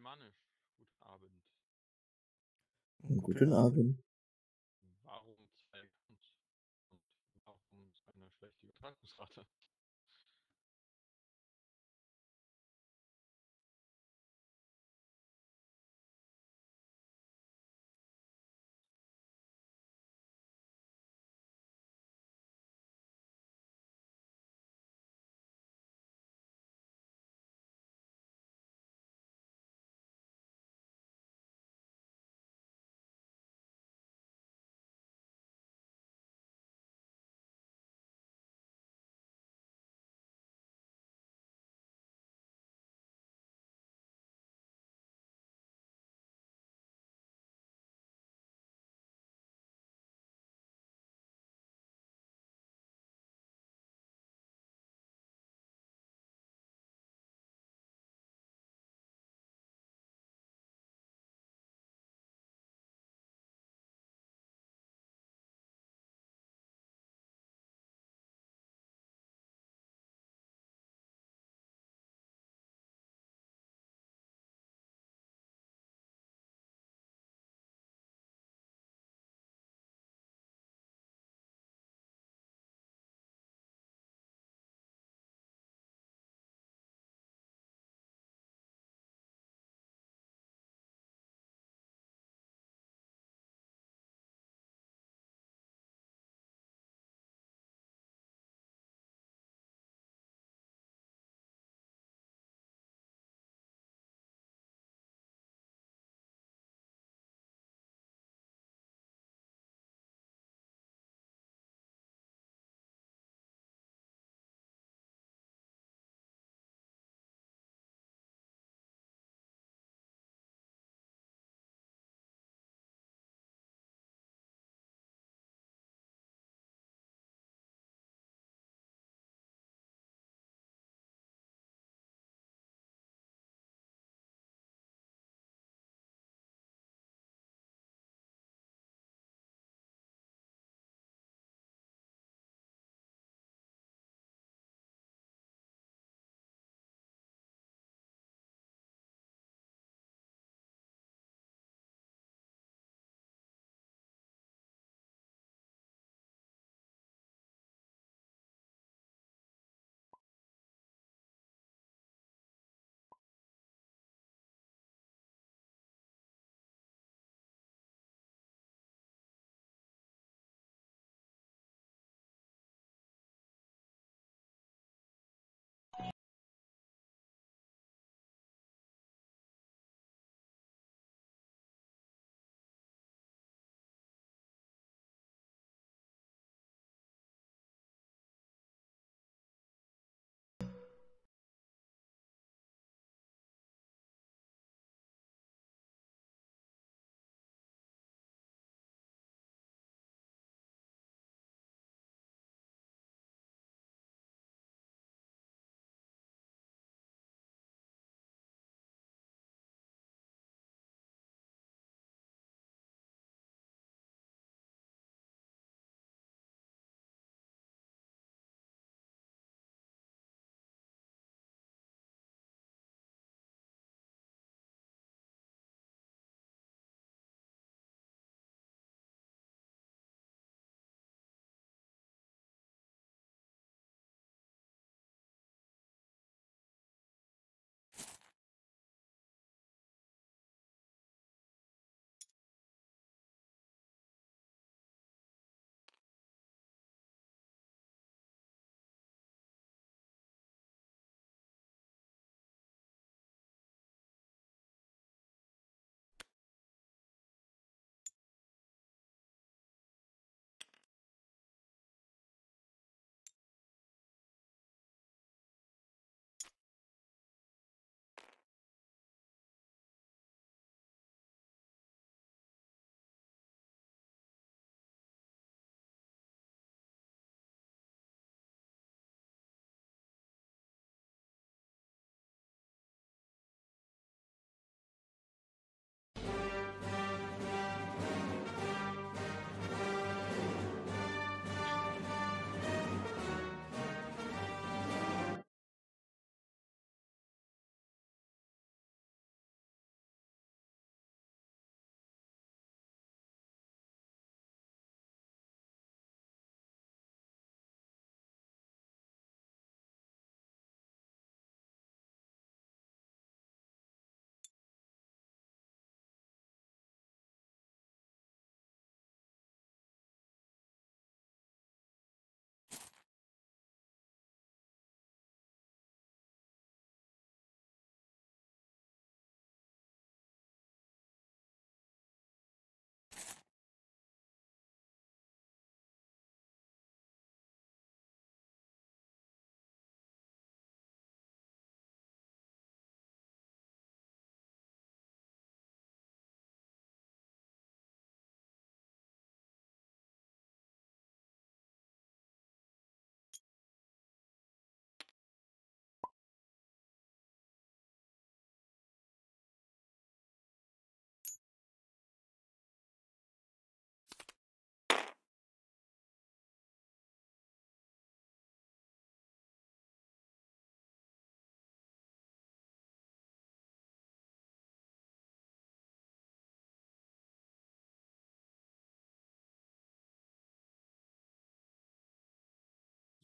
Manisch, guten Abend. Guten Abend. Warum zwei? Und warum eine schlechte Übertragungsrate?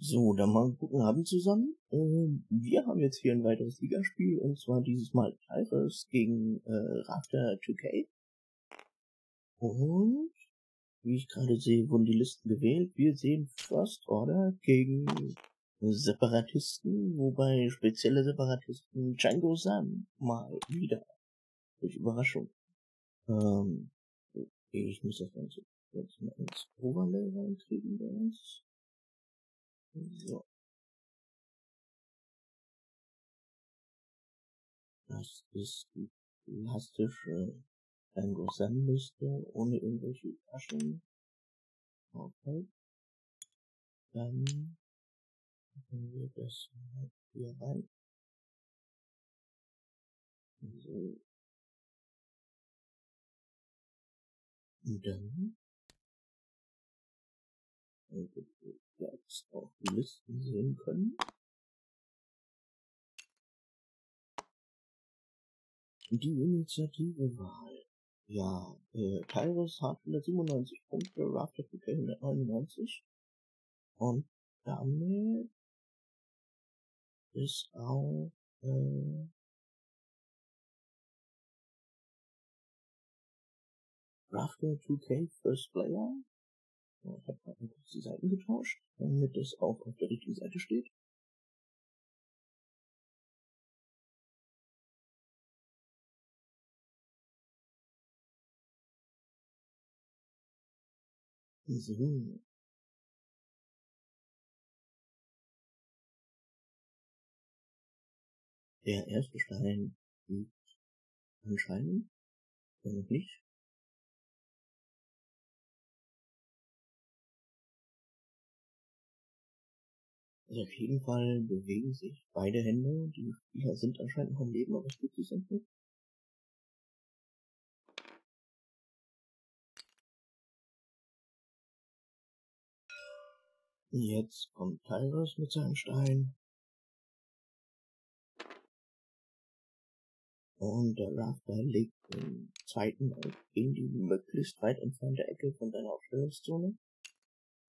So, dann mal einen guten Abend zusammen. Ähm, wir haben jetzt hier ein weiteres Ligaspiel und zwar dieses Mal Tigers gegen äh, Rafter 2K. Und wie ich gerade sehe, wurden die Listen gewählt. Wir sehen First Order gegen Separatisten, wobei spezielle Separatisten Django Sam mal wieder durch Überraschung. Ähm, ich muss das Ganze jetzt mal ins Overlay reinkriegen bei. So. Das ist die klassische Tango Sam Liste ohne irgendwelche Überraschungen. Okay. Dann machen wir das mal hier rein. So. Und dann jetzt auch die Listen sehen können. Die Initiative Wahl. Ja, äh, Tyrus hat 197 Punkte, Rafter PK 199. Und damit ist auch, äh, Rafter 2K First Player ich habe kurz die Seiten getauscht, damit es auch auf der richtigen Seite steht. So. Der erste Stein liegt anscheinend, oder noch nicht, Also auf jeden Fall bewegen sich beide Hände. Die Spieler sind anscheinend noch am Leben, aber es tut sich nicht. Jetzt kommt Tyrus mit seinem Stein. Und der Rafter legt den zweiten in die möglichst weit entfernte Ecke von deiner Aufstellungszone.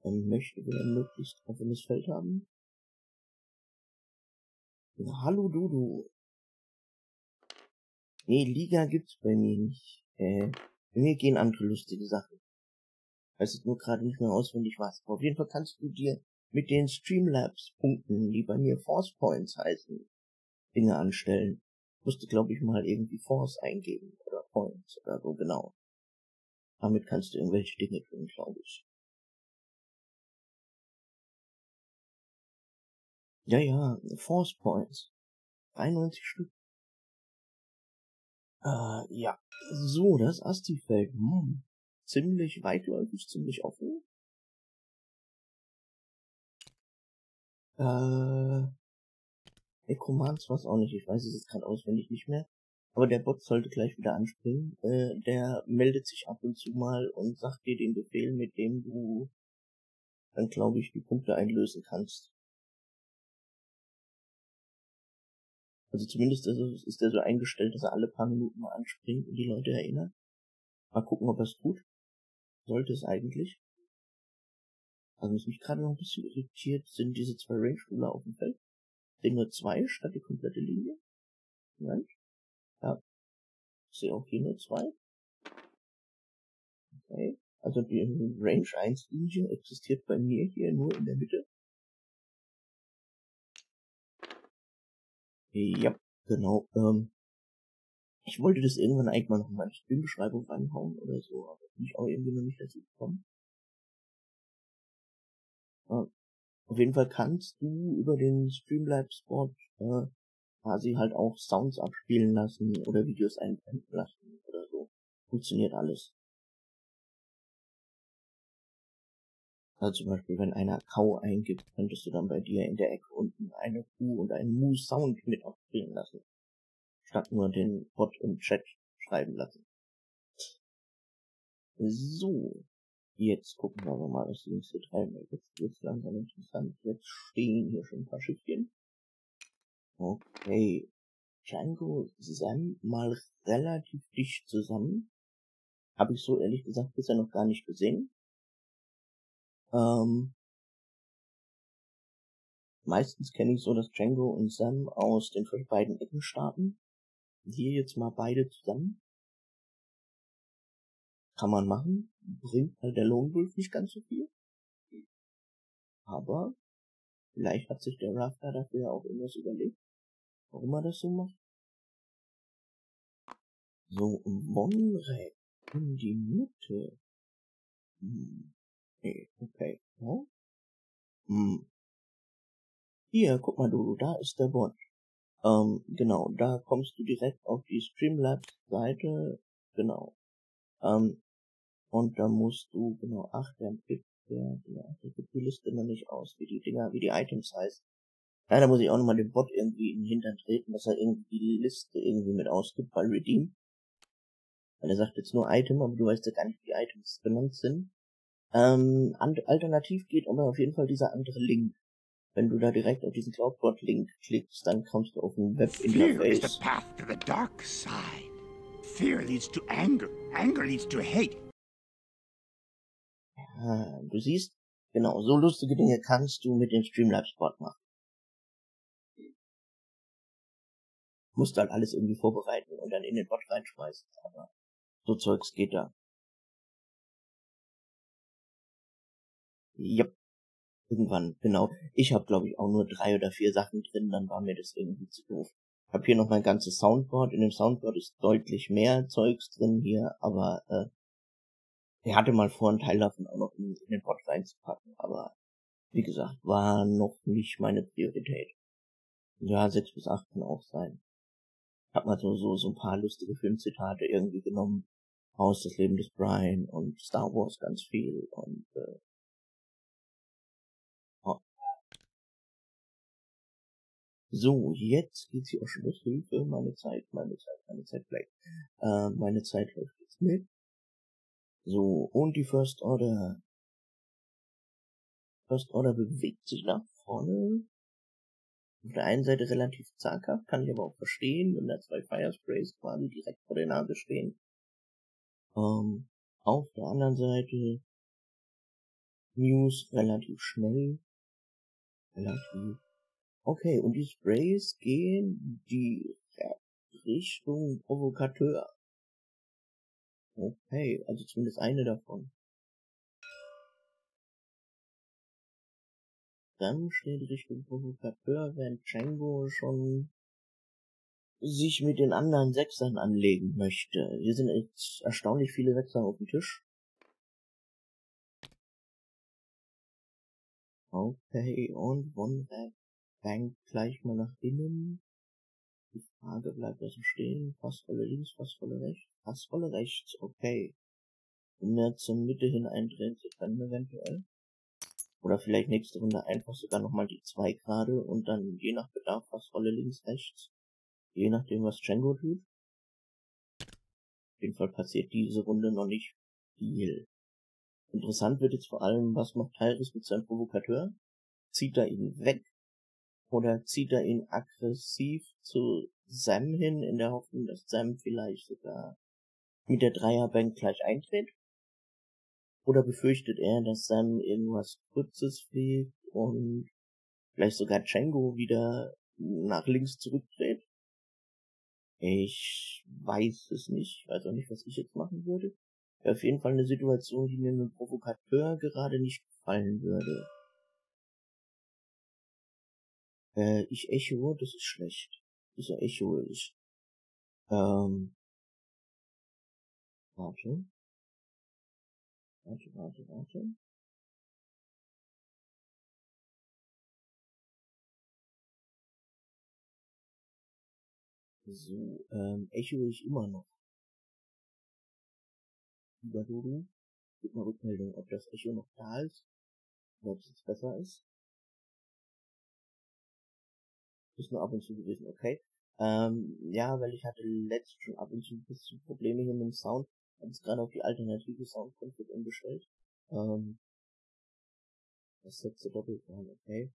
Er möchte wieder möglichst offenes Feld haben. Hallo Dudu. Nee, Liga gibt's bei mir nicht. Äh, bei mir gehen andere lustige Sachen. Weiß jetzt nur gerade nicht mehr auswendig was. Aber auf jeden Fall kannst du dir mit den Streamlabs-Punkten, die bei mir Force Points heißen, Dinge anstellen. Musste, glaube ich, mal irgendwie Force eingeben oder Points oder so, genau. Damit kannst du irgendwelche Dinge tun, glaube ich. Ja, ja, Force Points. 91 Stück. Äh, ja. So, das Asti-Feld. Hm. Ziemlich weitläufig, ziemlich offen. Äh, Necromans was auch nicht. Ich weiß es jetzt gerade auswendig nicht mehr. Aber der Bot sollte gleich wieder anspringen. Äh, der meldet sich ab und zu mal und sagt dir den Befehl, mit dem du dann, glaube ich, die Punkte einlösen kannst. Also zumindest ist, er so eingestellt, dass er alle paar Minuten mal anspringt und die Leute erinnert. Mal gucken, ob er es tut. Sollte es eigentlich. Also was mich gerade noch ein bisschen irritiert, sind diese zwei Range-Ruler auf dem Feld. Sehen nur zwei statt die komplette Linie. Moment. Ja. Ich sehe auch hier nur zwei. Okay. Also die Range 1 Linie existiert bei mir hier nur in der Mitte. Ja, genau. Ähm, ich wollte das irgendwann eigentlich mal noch in meine Streambeschreibung reinhauen oder so, aber bin ich auch irgendwie noch nicht dazu gekommen. Ja, auf jeden Fall kannst du über den Streamlabs-Bot äh, quasi halt auch Sounds abspielen lassen oder Videos einblenden lassen oder so. Funktioniert alles. Also zum Beispiel, wenn einer Kau eingibt, könntest du dann bei dir in der Ecke unten eine Kuh und einen Mu-Sound mit aufspielen lassen. Statt nur den Bot im Chat schreiben lassen. So. Jetzt gucken wir mal das nächste Teil. Jetzt wird's langsam interessant. Jetzt stehen hier schon ein paar Schiffchen. Okay. Django Sam mal relativ dicht zusammen. Habe ich so ehrlich gesagt bisher noch gar nicht gesehen. Ähm, meistens kenne ich so, dass Django und Sam aus den beiden Ecken starten. Hier jetzt mal beide zusammen. Kann man machen. Bringt halt der Lone nicht ganz so viel. Aber vielleicht hat sich der Rafter dafür ja auch irgendwas überlegt, warum er das so macht. So, Monrek in die Mitte. Hm. Nee, okay. Ja? Hm. Hier, guck mal, du, da ist der Bot. Ähm, genau, da kommst du direkt auf die Streamlabs-Seite, genau. Ähm, und da musst du, genau, ach, der gibt, der, der, der gibt die Liste noch nicht aus, wie die Dinger, wie die Items heißt. Ja, da muss ich auch nochmal den Bot irgendwie in den Hintern treten, dass er irgendwie die Liste irgendwie mit ausgibt bei Redeem. Weil er sagt jetzt nur Item, aber du weißt ja gar nicht, wie Items benannt sind. Ähm, alternativ geht aber auf jeden Fall dieser andere Link. Wenn du da direkt auf diesen Cloudbot-Link klickst, dann kommst du auf ein Webinterface. Fear is the path to the dark side. Fear leads to anger. Anger leads to hate. Ja, du siehst, genau, so lustige Dinge kannst du mit dem Streamlabs-Bot machen. Musst halt alles irgendwie vorbereiten und dann in den Bot reinschmeißen, aber so Zeugs geht da. Yep. Irgendwann, genau. Ich habe glaube ich auch nur drei oder vier Sachen drin, dann war mir das irgendwie zu doof. Ich habe hier noch mein ganzes Soundboard. In dem Soundboard ist deutlich mehr Zeugs drin hier, aber äh, er hatte mal vor, einen Teil davon auch noch in, in den Bot reinzupacken, aber wie gesagt, war noch nicht meine Priorität. Ja, sechs bis acht kann auch sein. Ich hab mal so, so, so ein paar lustige Filmzitate irgendwie genommen aus das Leben des Brian und Star Wars ganz viel und äh, So, jetzt geht's hier auch schon los. Hilfe, meine Zeit, meine Zeit, meine Zeit bleibt. Äh, meine Zeit läuft jetzt mit. So, und die First Order. First Order bewegt sich nach vorne. Auf der einen Seite relativ zaghaft, kann ich aber auch verstehen, wenn da zwei Firesprays quasi direkt vor der Nase stehen. Ähm, auf der anderen Seite News relativ schnell. Relativ Okay, und die Sprays gehen die Richtung Provokateur. Okay, also zumindest eine davon. Dann steht Richtung Provokateur, während Django schon sich mit den anderen Sechsern anlegen möchte. Hier sind jetzt erstaunlich viele Sechser auf dem Tisch. Okay, und One Bank gleich mal nach innen. Die Frage bleibt also stehen. Passrolle links, Passrolle rechts. Passrolle rechts, okay. Um mehr zur Mitte hin eindrehen zu können eventuell. Oder vielleicht nächste Runde einfach sogar nochmal die zwei gerade und dann je nach Bedarf Passrolle links, rechts. Je nachdem, was Django tut. Auf jeden Fall passiert diese Runde noch nicht viel. Interessant wird jetzt vor allem, was macht Tyrus mit seinem Provokateur? Zieht er ihn weg oder zieht er ihn aggressiv zu Sam hin, in der Hoffnung, dass Sam vielleicht sogar mit der Dreierbank gleich eintritt? Oder befürchtet er, dass Sam irgendwas Kurzes fliegt und vielleicht sogar Django wieder nach links zurückdreht? Ich weiß es nicht. Ich weiß auch nicht, was ich jetzt machen würde. Wäre auf jeden Fall eine Situation, die mir einem Provokateur gerade nicht gefallen würde. Äh, ich Echo, das ist schlecht. Dieser Echo ist. Ähm. Warte. Warte, warte, warte. So, ähm, Echo ich immer noch. Lieber Dodo, gib mal Rückmeldung, ob das Echo noch da ist. Oder ob es jetzt besser ist. Ist nur ab und zu gewesen, okay. Ähm, ja, weil ich hatte letzt schon ab und zu ein bisschen Probleme hier mit dem Sound. Hab jetzt gerade auf die alternative Soundkonfig umgestellt. Ähm, das setze doppelt rein, okay.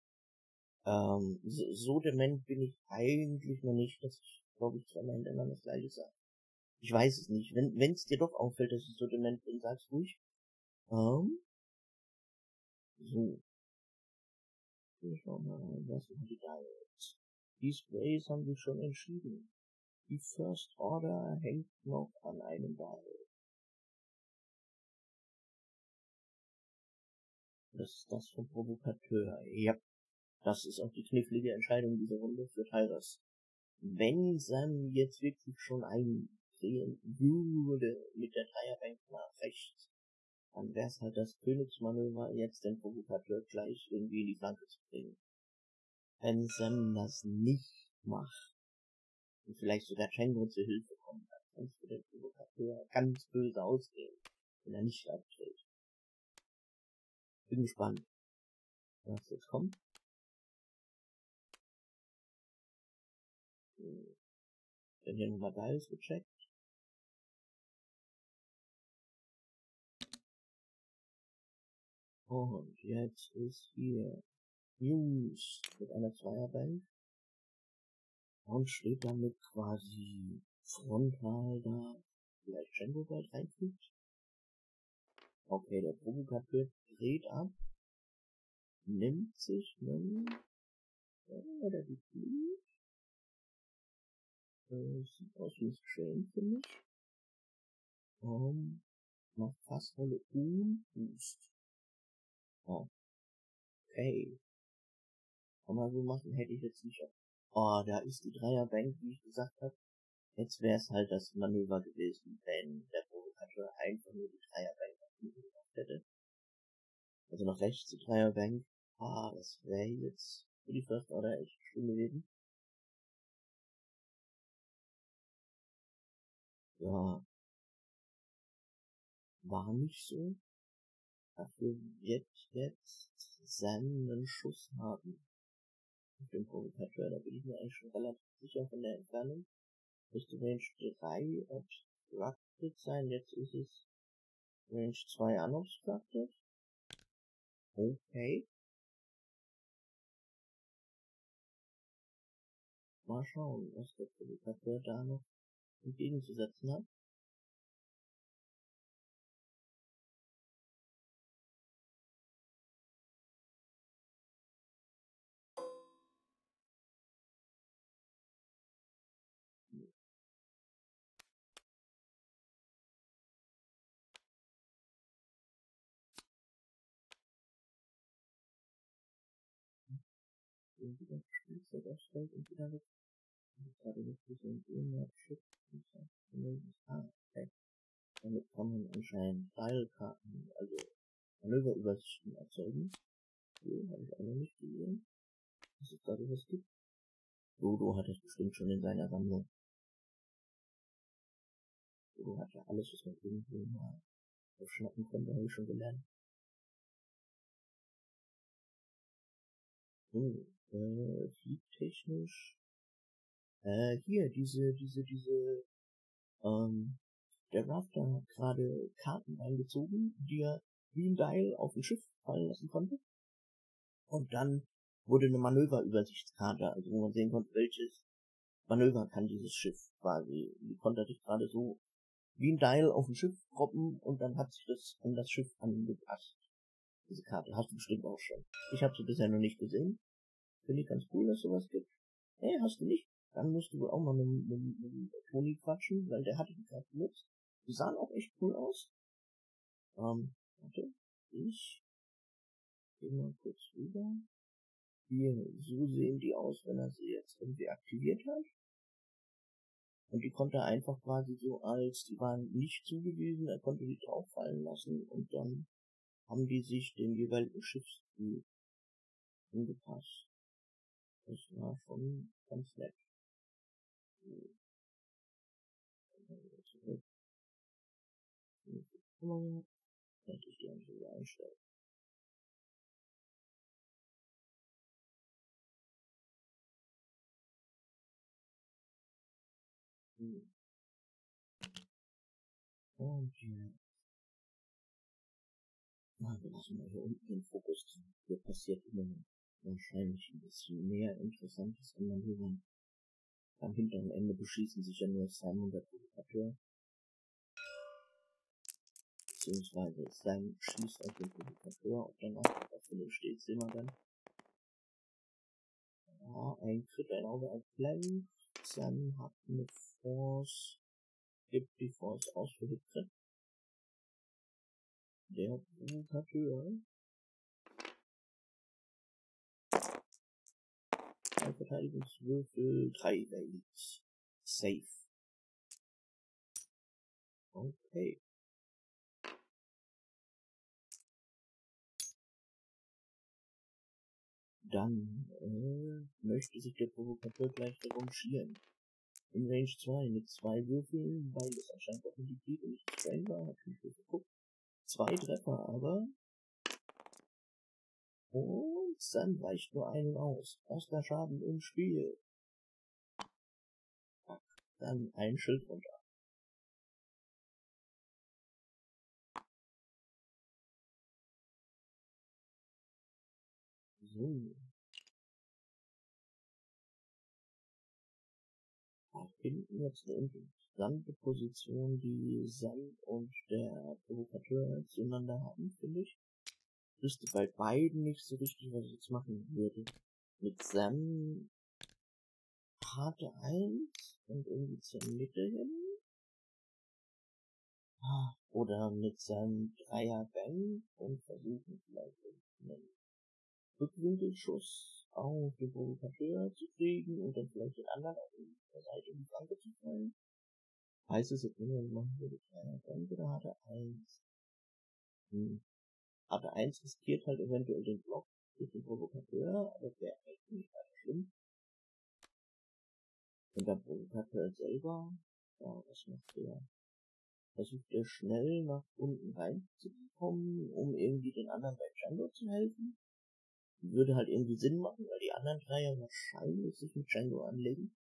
Ähm, so, so dement bin ich eigentlich noch nicht, dass ich, glaube ich, zweimal hintereinander das gleiche sage. Ich weiß es nicht. Wenn es dir doch auffällt, dass ich so dement bin, sag's ruhig. Ähm, so. Wir schauen mal was sind die Dials. Die Sprays haben sich schon entschieden. Die First Order hängt noch an einem Dial. Das ist das vom Provokateur. Ja, das ist auch die knifflige Entscheidung dieser Runde für Tyras. Wenn Sam jetzt wirklich schon eindrehen würde mit der Dreierbank nach rechts, dann wäre es halt das Königsmanöver, jetzt den Provokateur gleich irgendwie in die Flanke zu bringen. Wenn Sam das nicht macht und vielleicht sogar Django zur Hilfe kommt, dann kann es für den Provokateur ganz böse ausgehen, wenn er nicht abdreht. Bin gespannt, was jetzt kommt. Wenn hier nochmal da ist gecheckt. Und jetzt ist hier News mit einer Zweierbank. Und steht damit quasi frontal da. Vielleicht Django bald reinfliegt. Okay, der Provokateur dreht ab. Nimmt sich einen. Ja, der gefliegt. Äh, sieht aus wie ein Chain, finde ich. Um, macht Fassrolle und Boost. Oh. Okay. Man so machen, hätte ich jetzt nicht. Oh, da ist die Dreierbank, wie ich gesagt habe. Jetzt wäre es halt das Manöver gewesen, wenn der Provokateur einfach nur die Dreierbank gemacht hätte. Also nach rechts die Dreierbank. Ah, das wäre jetzt für die First Order echt schön gewesen. Ja. War nicht so. Dafür wird jetzt Sam Schuss haben. Auf dem Provokateur, da bin ich mir eigentlich schon relativ sicher von der Entfernung. Müsste Range 3 obstructed sein, jetzt ist es Range 2 unobstructed. Okay. Mal schauen, was der Provokateur da noch entgegenzusetzen hat. Irgendwie das Spielzeug erstellt und wieder weg. Und gerade nicht so ein Game Chip Ah, okay. Damit kann man anscheinend Teilkarten, also Manöverübersichten erzeugen. Cool, habe ich auch noch nicht gesehen. Dass es da sowas gibt. Dodo hat das bestimmt schon in seiner Sammlung. Dodo hat ja alles, was man irgendwo mal aufschnappen konnte, habe ich schon gelernt. Hm, äh, fliegtechnisch. Äh, hier, diese, diese, diese, ähm, der Rafter hat gerade Karten eingezogen, die er wie ein Dial auf ein Schiff fallen lassen konnte. Und dann wurde eine Manöverübersichtskarte, also wo man sehen konnte, welches Manöver kann dieses Schiff quasi. Die konnte er sich gerade so wie ein Dial auf ein Schiff droppen und dann hat sich das an das Schiff angepasst. Diese Karte hast du bestimmt auch schon. Ich habe sie bisher noch nicht gesehen. Finde ich ganz cool, dass sowas gibt. Nee, hast du nicht? Dann musst du wohl auch mal mit, mit, mit Toni quatschen, weil der hatte die gerade benutzt. Die sahen auch echt cool aus. Ähm, warte. Ich geh mal kurz rüber. Hier, so sehen die aus, wenn er sie jetzt irgendwie aktiviert hat. Und die konnte er einfach quasi so als, die waren nicht zugewiesen, er konnte die drauffallen lassen und dann haben die sich dem jeweiligen Schiffstyp angepasst. Das war schon ganz nett. Hätte ich eigentlich wieder einstellen. Hm. Und jetzt. Na, wir lassen mal hier unten den Fokus. Hier passiert immer wahrscheinlich ein bisschen mehr Interessantes an Manövern. Am hinteren Ende beschießen sich ja nur Sam und der Provokateur. Beziehungsweise Sam schießt auf den Provokateur, ob danach davon steht, sehen wir dann. Ja, ein Crit, ein Auge, ein Flank. Sam hat eine Force. Gibt die Force aus für Hit-Crit. Der Provokateur. Ein Verteidigungswürfel, drei Waves. Safe. Okay. Dann äh, möchte sich der Provokateur gleich darum scheren. In Range 2 mit zwei Würfeln, weil es anscheinend auch die Tiefe nicht Strain war, hab ich nicht geguckt. Zwei Treffer aber. Und dann weicht nur einen aus. Erster Schaden im Spiel. Dann ein Schild runter. So. Da finden jetzt eine interessante Position, die Sam und der Provokateur zueinander haben, finde ich. Wüsste bei beiden nicht so richtig, was ich jetzt machen würde. Mit Sam harte 1 und irgendwie zur Mitte hin. Ah, Oder mit seinem Dreier Bang und versuchen vielleicht einen Rückwinkelschuss auf den Provokateur zu kriegen und dann vielleicht den anderen auf der Seite in die Flanke zu fallen. Heißt es jetzt, wenn man machen würde, Dreier Bang oder hatte 1? Hm. Hatte 1 riskiert halt eventuell den Block durch den Provokateur, aber der eigentlich nicht weiter schlimm. Und der Provokateur selber, ja, was macht der? Versucht er schnell nach unten reinzukommen, um irgendwie den anderen bei Django zu helfen? Würde halt irgendwie Sinn machen, weil die anderen drei ja wahrscheinlich sich mit Django anlegen.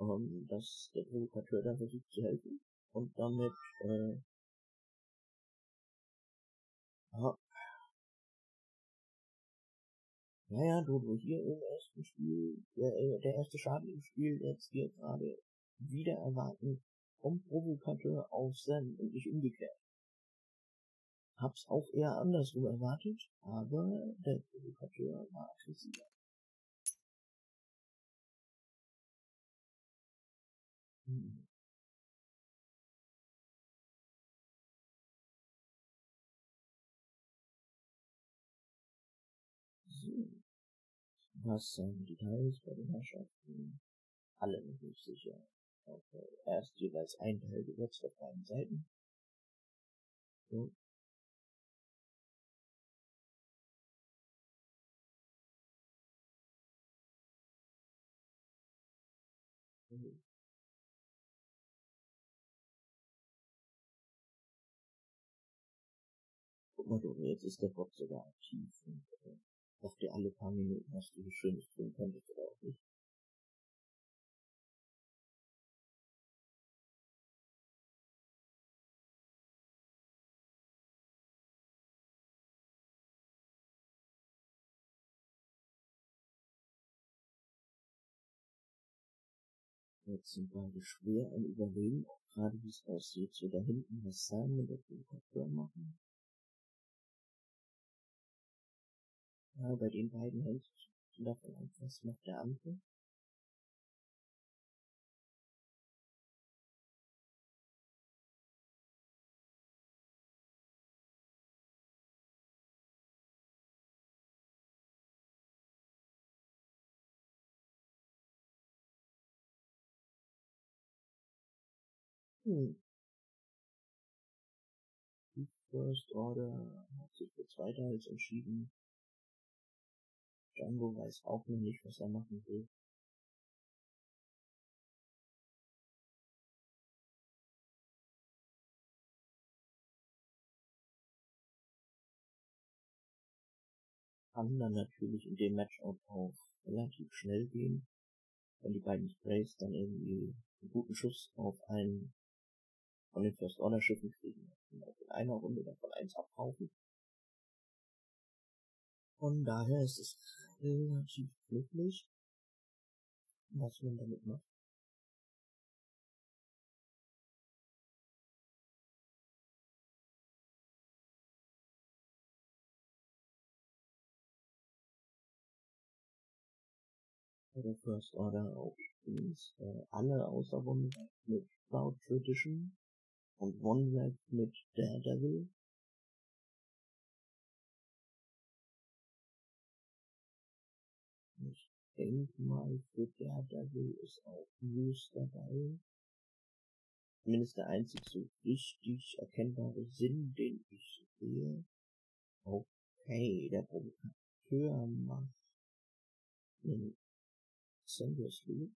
Ähm, dass der Provokateur da versucht zu helfen. Und damit, äh, ja, naja, du, hier im ersten Spiel, der, der erste Schaden im Spiel jetzt hier gerade wieder erwarten vom Provokateur auf Zen und nicht umgekehrt. Hab's auch eher andersrum erwartet, aber der Provokateur war aggressiver. Hm. Was sind den Herrschaften? Alle noch sicher. Okay. Erst jeweils ein Teil gesetzt auf beiden Seiten. So. Guck mal, jetzt ist der Bot sogar aktiv und äh, sagt dir alle paar Minuten, was du Schönes tun könntest oder auch nicht. Jetzt sind beide schwer am Überlegen, gerade wie es aussieht, so da hinten was Sam und der Provokateur machen. Ja, bei den beiden hängt davon ab, was macht der andere. Hm. First Order hat sich für Zweiteils entschieden. Django weiß auch noch nicht, was er machen will. Kann dann natürlich in dem Matchup auch relativ schnell gehen, wenn die beiden Sprays dann irgendwie einen guten Schuss auf einen von den First Order Schiffen kriegen und in einer Runde davon eins abkaufen. Von daher ist es relativ glücklich, was man damit macht. bei der First Order auch übrigens äh, alle außer One mit Cloud Tradition und One mit Daredevil. Denke mal, für Daredevil ist auch News dabei. Zumindest der einzig so richtig erkennbare Sinn, den ich sehe. Okay, der Provokateur macht einen Seriously.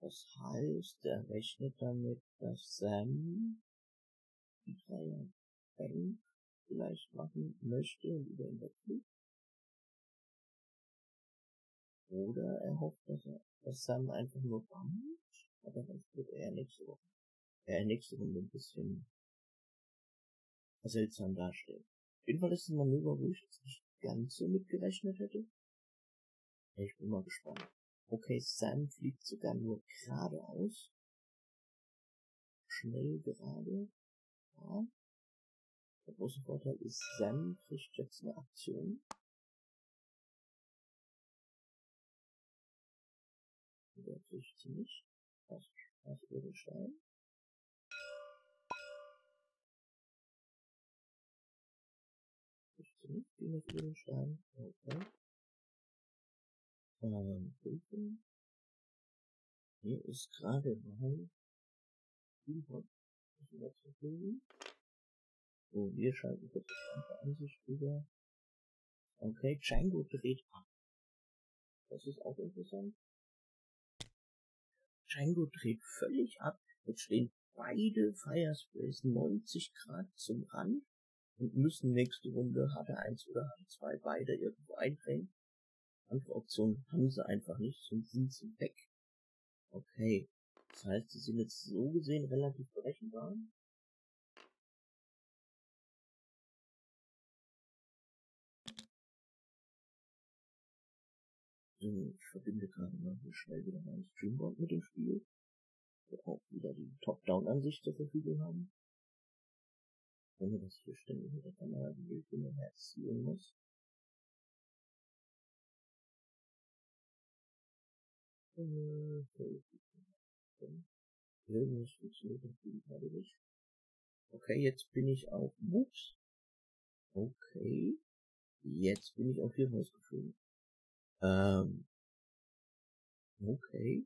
Das heißt, er rechnet damit, dass Sam die Dreier Bank vielleicht machen möchte und über ihn wegfliegt. Oder er hofft, dass er, dass Sam einfach nur bammt, aber das wird er nächste Woche, er nächste Runde ein bisschen seltsam darstellen. Auf jeden Fall ist ein Manöver, wo ich jetzt nicht ganz so mitgerechnet hätte. Ich bin mal gespannt. Okay, Sam fliegt sogar nur geradeaus. Schnell gerade. Ja. Der große Vorteil ist, Sam kriegt jetzt eine Aktion. Der kriegt sie nicht. Was, was über den Stein. Kriegt sie nicht, die nicht über den Stein. Okay. Ähm, prüfen. Hier ist gerade bei Spielbot. So, wir schalten kurz die ganze Ansicht über. Okay, Django dreht ab. Das ist auch interessant. Django dreht völlig ab. Jetzt stehen beide Firesprays 90 Grad zum Rand und müssen nächste Runde HT1 oder HT2 beide irgendwo eindrehen. Andere Optionen haben sie einfach nicht und sind sie weg. Okay. Das heißt, sie sind jetzt so gesehen relativ berechenbar. Ich verbinde gerade mal hier schnell wieder mein Streamboard mit dem Spiel. Wir auch wieder die Top-Down-Ansicht zur Verfügung haben. Ohne dass hier ständig mit der Kamera die Bildschirme herziehen muss. Irgendwas funktioniert das Ding gerade nicht. Okay, jetzt bin ich auf Ups. Okay. Jetzt bin ich auf hier rausgeflogen. Ähm. Okay.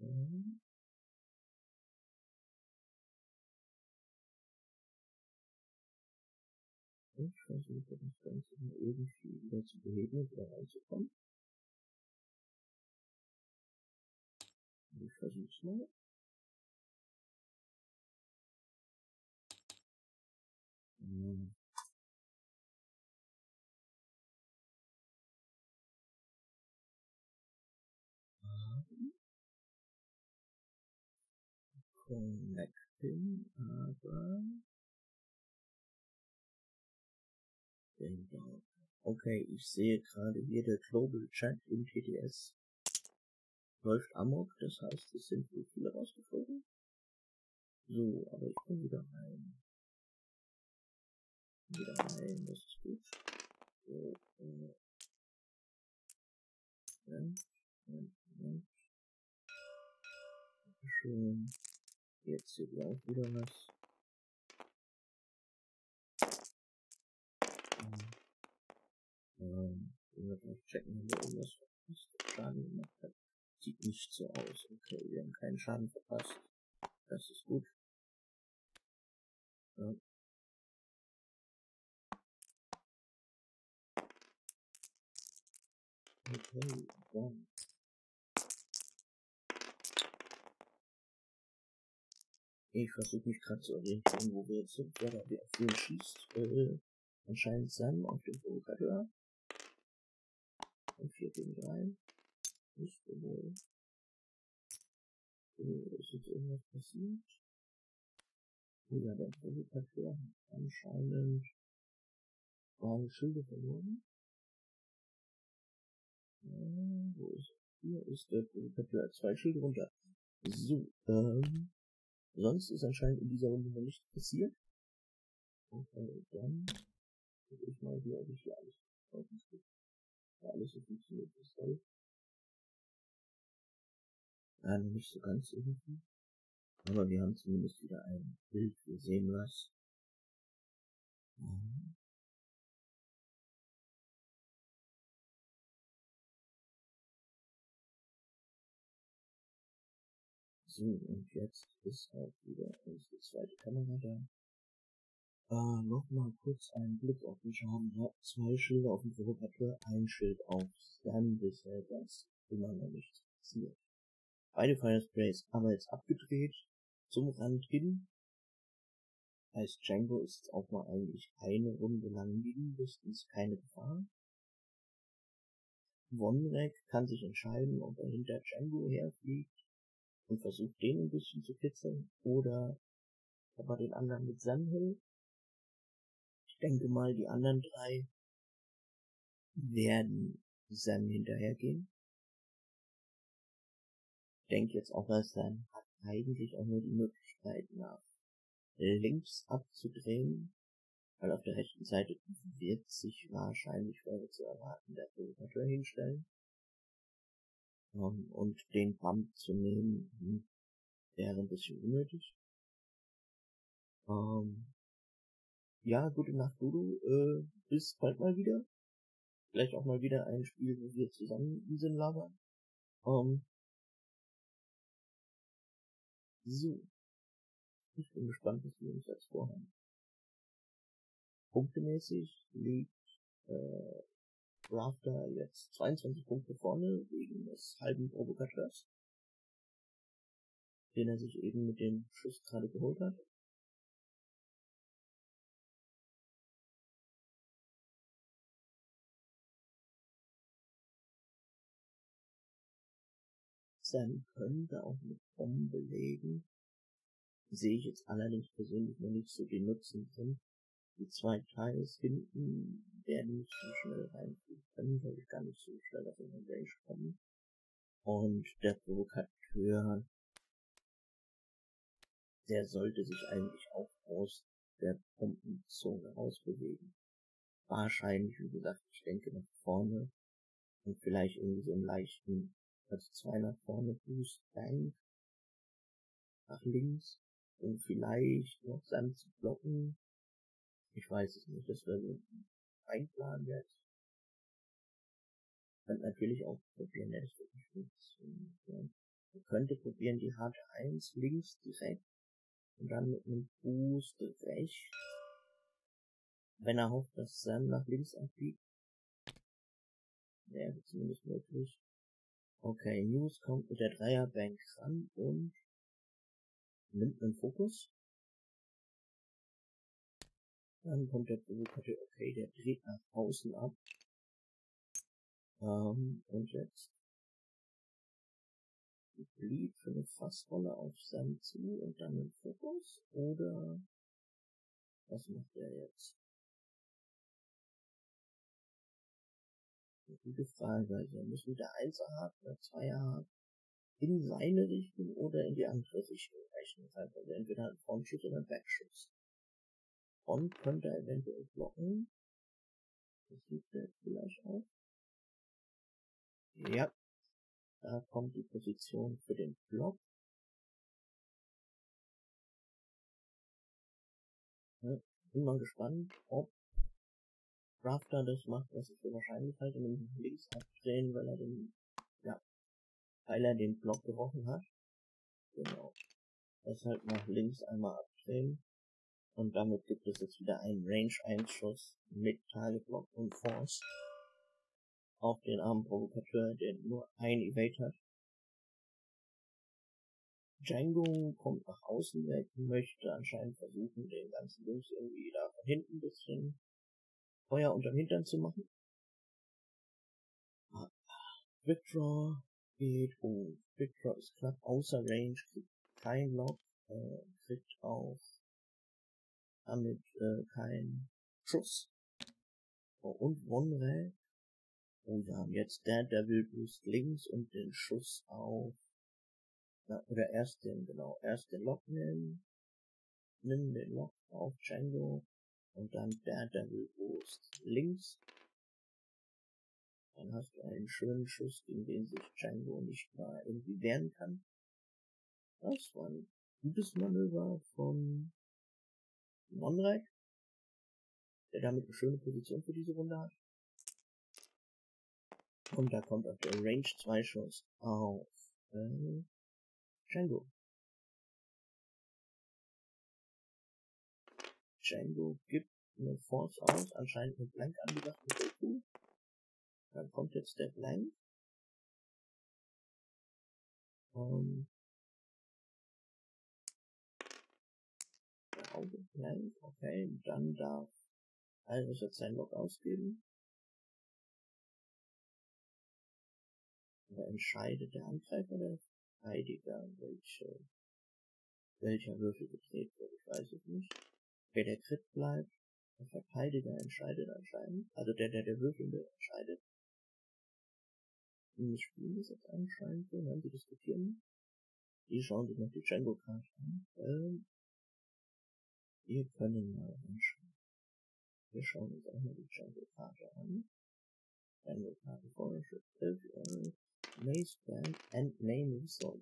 Ähm. Ich versuche das Ganze mal irgendwie wieder zu beheben wieder reinzukommen. Ich versuch's mal. Connecting, aber Okay, ich sehe gerade hier der Global Chat im TTS läuft amok, das heißt, es sind wohl viele rausgeflogen. So, aber ich bin wieder rein. Wieder rein, das ist gut. So, äh. Moment, Moment, Moment. Schön. Jetzt hier auch wieder was. Ähm, wir checken, ob irgendwas verpasst, Schaden gemacht hat. Sieht nicht so aus. Okay, wir haben keinen Schaden verpasst. Das ist gut. Ja. Okay, dann. Ich versuche mich gerade zu orientieren, wo wir jetzt sind, wer da auf wen schießt. Äh, anscheinend Sam auf dem Provokateur. Und 4 gegen 3. Nicht wohl. So, ist jetzt irgendwas passiert? Ja, der Provokateur hat anscheinend braune Schilde verloren. Ja, wo ist Hier ist der Provokateur. Zwei Schilde runter. So, ähm. Sonst ist anscheinend in dieser Runde noch nichts passiert. Okay, dann guck ich mal hier, ob ich hier alles kaufen kann. Ja, alles so funktioniert, es soll. Ja, noch nicht so ganz irgendwie. Aber wir haben zumindest wieder ein Bild, wir sehen was. So, und jetzt ist auch wieder unsere zweite Kamera da. Äh, nochmal kurz einen Blick auf den Schaden. Ja, zwei Schilder auf dem Provokateur, ein Schild auf Stan bisher ganz immer noch nichts passiert. Beide Firesprays aber jetzt abgedreht, zum Rand hin. Heißt, Django ist auch mal eigentlich eine Runde lang liegen, bis ist keine Gefahr. Wonrek kann sich entscheiden, ob er hinter Django herfliegt und versucht den ein bisschen zu kitzeln oder ob er den anderen mit Sam hält. Ich denke mal, die anderen drei werden Sam hinterhergehen. Ich denke jetzt auch, dass Sam hat eigentlich auch nur die Möglichkeit nach links abzudrehen, weil auf der rechten Seite wird sich wahrscheinlich wäre zu erwarten der Provokateur hinstellen. Ähm, und den Bump zu nehmen, hm, wäre ein bisschen unnötig. Ähm, ja, gute Nacht, Dudu. Äh, bis bald mal wieder. Vielleicht auch mal wieder ein Spiel, wo wir zusammen sind labern. Ähm, so. Ich bin gespannt, was wir uns jetzt vorhaben. Punktemäßig liegt äh, Rafter jetzt 22 Punkte vorne wegen des halben Provokateurs, den er sich eben mit dem Schuss gerade geholt hat. Sam könnte auch mit Bombe legen. Sehe ich jetzt allerdings persönlich noch nicht so den Nutzen drin. Die zwei Teils hinten werden nicht so schnell reinfliegen können, weil ich gar nicht so schnell auf den Range kommen. Und der Provokateur, der sollte sich eigentlich auch aus der Pumpenzone rausbewegen. Wahrscheinlich, wie gesagt, ich denke nach vorne und vielleicht irgendwie so einen leichten, also zwei nach vorne Boost Bank nach links um vielleicht noch Sand zu blocken ich weiß es nicht, das wäre ein Plan jetzt. Könnte natürlich auch probieren, der ist wirklich gut. Man könnte probieren, die harte 1 links direkt und dann mit einem Boost rechts. Wenn er hofft, dass Sam nach links abbiegt. Wäre zumindest möglich. Okay, News kommt mit der Dreierbank ran und nimmt einen Fokus. Dann kommt der Provokateur, okay, der dreht nach außen ab. Ähm, und jetzt blieb für eine Fassrolle auf Sam zu und dann den Fokus? Oder was macht er jetzt? Eine gute Frage. Also er muss mit der 1er Hard oder 2er Hard in seine Richtung oder in die andere Richtung rechnen. Also entweder ein Frontschuss oder ein Backschuss. Front könnte eventuell blocken. Das sieht er vielleicht auch. Ja. Da kommt die Position für den Block. Ja, bin mal gespannt, ob Rafter das macht, was ich für wahrscheinlich halte, nämlich links abdrehen, weil er den, ja, weil er den Block gerochen hat. Genau. Deshalb nach links einmal abdrehen. Und damit gibt es jetzt wieder einen Range-Einschuss mit Tageblock und Force auf den armen Provokateur, der nur ein Evade hat. Django kommt nach außen weg, möchte anscheinend versuchen, den ganzen Jungs irgendwie da von hinten ein bisschen Feuer unterm Hintern zu machen. Quickdraw geht, oh, Quickdraw ist knapp außer Range, kriegt kein Lock, äh, kriegt auch damit äh, kein Schuss. Oh, und One Oh, wir haben jetzt Daredevil Boost links und den Schuss auf Na, oder erst den, genau, erst den Lock nehmen. Nimm den Lock auf Django und dann Daredevil Boost links. Dann hast du einen schönen Schuss, gegen den sich Django nicht mal irgendwie wehren kann. Das war ein gutes Manöver von Monrad, der damit eine schöne Position für diese Runde hat. Und da kommt auch der Range 2 Schuss auf äh, Django. Django gibt eine Force aus, anscheinend mit Blank angedacht mit Goku. Dann kommt jetzt der Blank. Ähm, der Auge Blank, okay, dann darf Iris jetzt sein Log ausgeben. Oder entscheidet der Angreifer oder der Verteidiger, welche, welcher Würfel gedreht wird, ich weiß es nicht. Wer der Crit bleibt, der Verteidiger entscheidet anscheinend, also der, der der Würfelnde entscheidet. Und das Spiel ist jetzt anscheinend so, wenn sie diskutieren. Die schauen sich noch die Django-Karte an. Ähm, wir können mal anschauen. Wir schauen uns auch mal die Django-Karte an. Steht äh, Maze Band and Name Resort.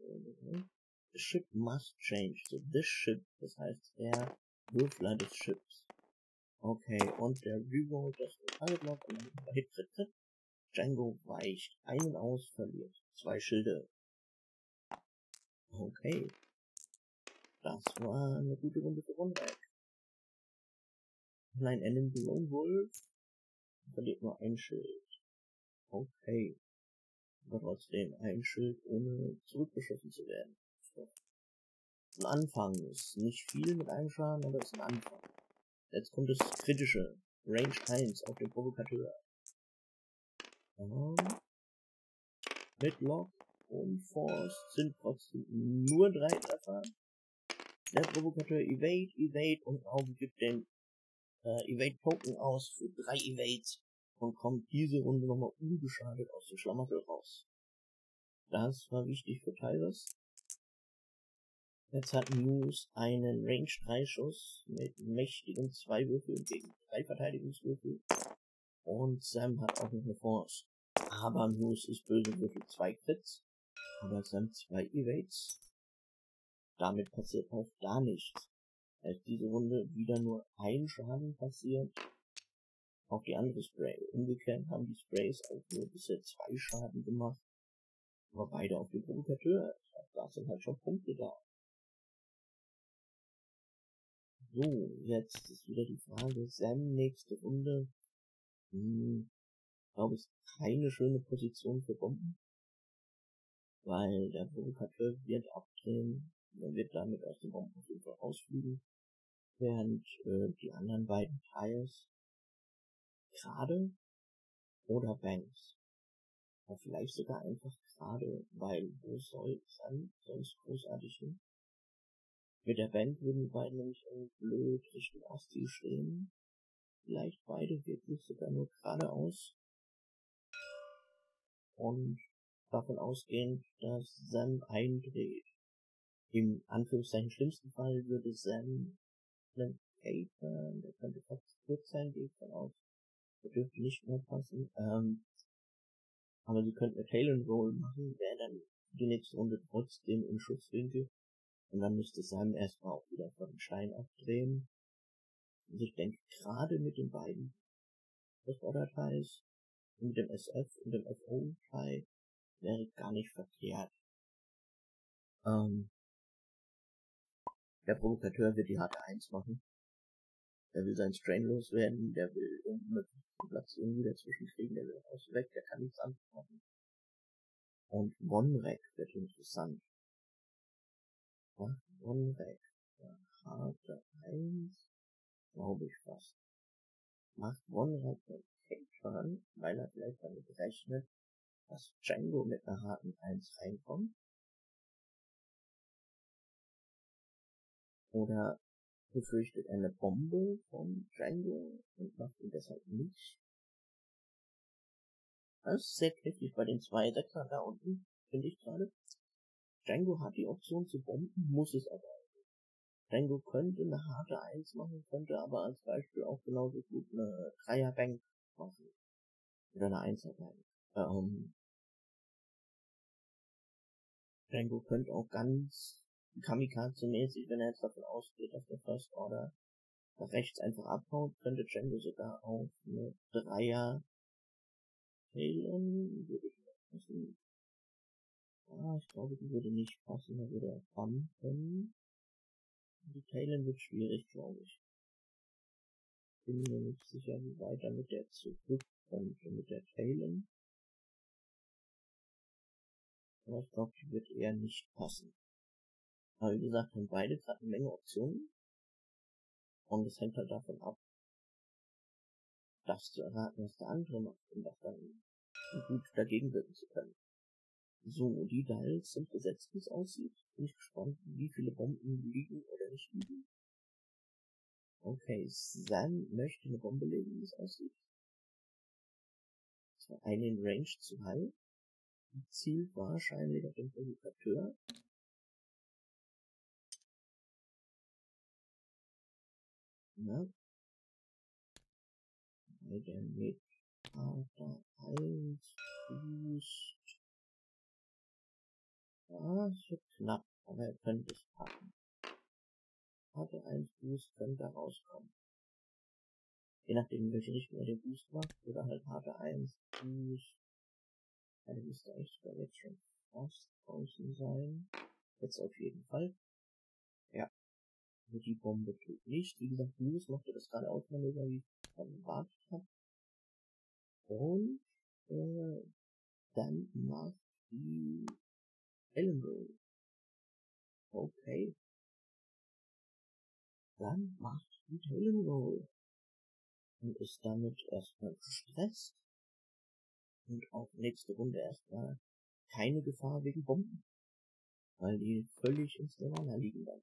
The ship must change. So this ship, das heißt der Würfler des Schiffs. Okay, und der Reroll, das Metallblock und dann Hit, Crit, Crit. Django weicht einen aus, verliert zwei Schilde. Okay. Das war eine gute Runde für Rundeck. Nein, Enemy Lone Wolf verliert nur ein Schild. Okay. Aber trotzdem ein Schild, ohne zurückgeschossen zu werden. Ein Anfang ist nicht viel mit einem Schaden, aber es ist ein Anfang. Jetzt kommt das kritische. Range 1 auf den Provokateur. Um, mit Lock und Force sind trotzdem nur drei Treffer. Der Provokateur Evade, Evade und Auge gibt den äh, Evade Token aus für drei Evades und kommt diese Runde nochmal unbeschadet aus dem Schlamassel raus. Das war wichtig für Tyrus. Jetzt hat News einen Range 3 Schuss mit mächtigen zwei Würfeln gegen drei Verteidigungswürfel und Sam hat auch noch eine Force. Aber Moose ist böse Würfel 2 Crits. Aber Sam 2 Evades. Damit passiert auch gar nichts. Als diese Runde wieder nur ein Schaden passiert. Auch die andere Spray. Umgekehrt haben die Sprays auch nur bisher zwei Schaden gemacht. Aber beide auf den Provokateur. Da sind halt schon Punkte da. So, jetzt ist wieder die Frage, Sam nächste Runde hm, glaube ich, keine schöne Position für Bomben. Weil der Provokateur wird abdrehen, er wird damit aus dem Bomben auf rausfliegen. Während äh, die anderen beiden Tires gerade oder Banks. Oder vielleicht sogar einfach gerade, weil wo soll dann sonst großartig hin? Mit der Band würden die beiden nämlich irgendwie blöd Richtung Asti stehen vielleicht beide wirklich sogar nur geradeaus. Und davon ausgehend, dass Sam eindreht. Im Anführungszeichen schlimmsten Fall würde Sam einen Caper, der könnte fast kurz sein, gehe ich von aus. Der dürfte nicht mehr passen. Ähm, aber sie könnten eine Tail and Roll machen, wäre dann die nächste Runde trotzdem im Schutzwinkel. Und dann müsste Sam erstmal auch wieder von den Stein abdrehen. Also ich denke, gerade mit den beiden Dateis, mit dem SF und dem FO-Teil, wäre gar nicht verkehrt. Ähm, der Provokateur wird die harte 1 machen. Der will sein Strain loswerden, der will unmöglich Platz irgendwie dazwischen kriegen, der will raus weg, der kann nichts machen. Und Wonrek wird interessant. Wonrek, ja, harte 1, glaube ich fast. Macht Wonrad den Catron, weil er vielleicht damit rechnet, dass Django mit einer harten 1 reinkommt? Oder befürchtet eine Bombe von Django und macht ihn deshalb nicht? Das ist sehr kritisch bei den zwei Sechsern da unten, finde ich gerade. Django hat die Option zu bomben, muss es aber nicht. Django könnte eine harte 1 machen, könnte aber als Beispiel auch genauso gut eine Dreier-Bank machen. Oder eine 1er-Bank. Ähm, Django könnte auch ganz Kamikaze-mäßig, wenn er jetzt davon ausgeht, dass der First Order nach rechts einfach abhaut, könnte Django sogar auf eine Dreier Halen, würde ich mal passen. Ah, ich glaube, die würde nicht passen, da würde er bumpen. Die Talon wird schwierig, glaube ich. Bin mir nicht sicher, wie weit er mit der zurückkommt, mit der Talon. Aber ich glaube, die wird eher nicht passen. Aber wie gesagt, haben beide gerade eine Menge Optionen. Und es hängt halt davon ab, das zu erraten, was der andere macht, um das dann gut dagegen wirken zu können. So, die Dials sind gesetzt, wie es aussieht. Bin ich gespannt, wie viele Bomben liegen oder nicht liegen. Okay, Sam möchte eine Bombe legen, wie es aussieht. Zwar eine in Range zu high. Zielt wahrscheinlich auf den Provokateur. Ja. Weiter mit Vater 1 Boost. Ja, es wird knapp, aber er könnte es packen. Vater 1 Boost könnte rauskommen. Je nachdem, in welche Richtung er den Boost macht, oder halt Vater 1 Boost. Also müsste eigentlich sogar jetzt schon fast draußen sein. Jetzt auf jeden Fall. Ja. Also die Bombe tut nicht. Wie gesagt, Blues machte das gerade Ausmanöver, wie ich erwartet habe. Und äh, dann macht die Ellen. Okay. Dann macht die Ellen. Und ist damit erstmal gestresst. Und auch nächste Runde erstmal keine Gefahr wegen Bomben. Weil die völlig ins Nirvana liegen dann.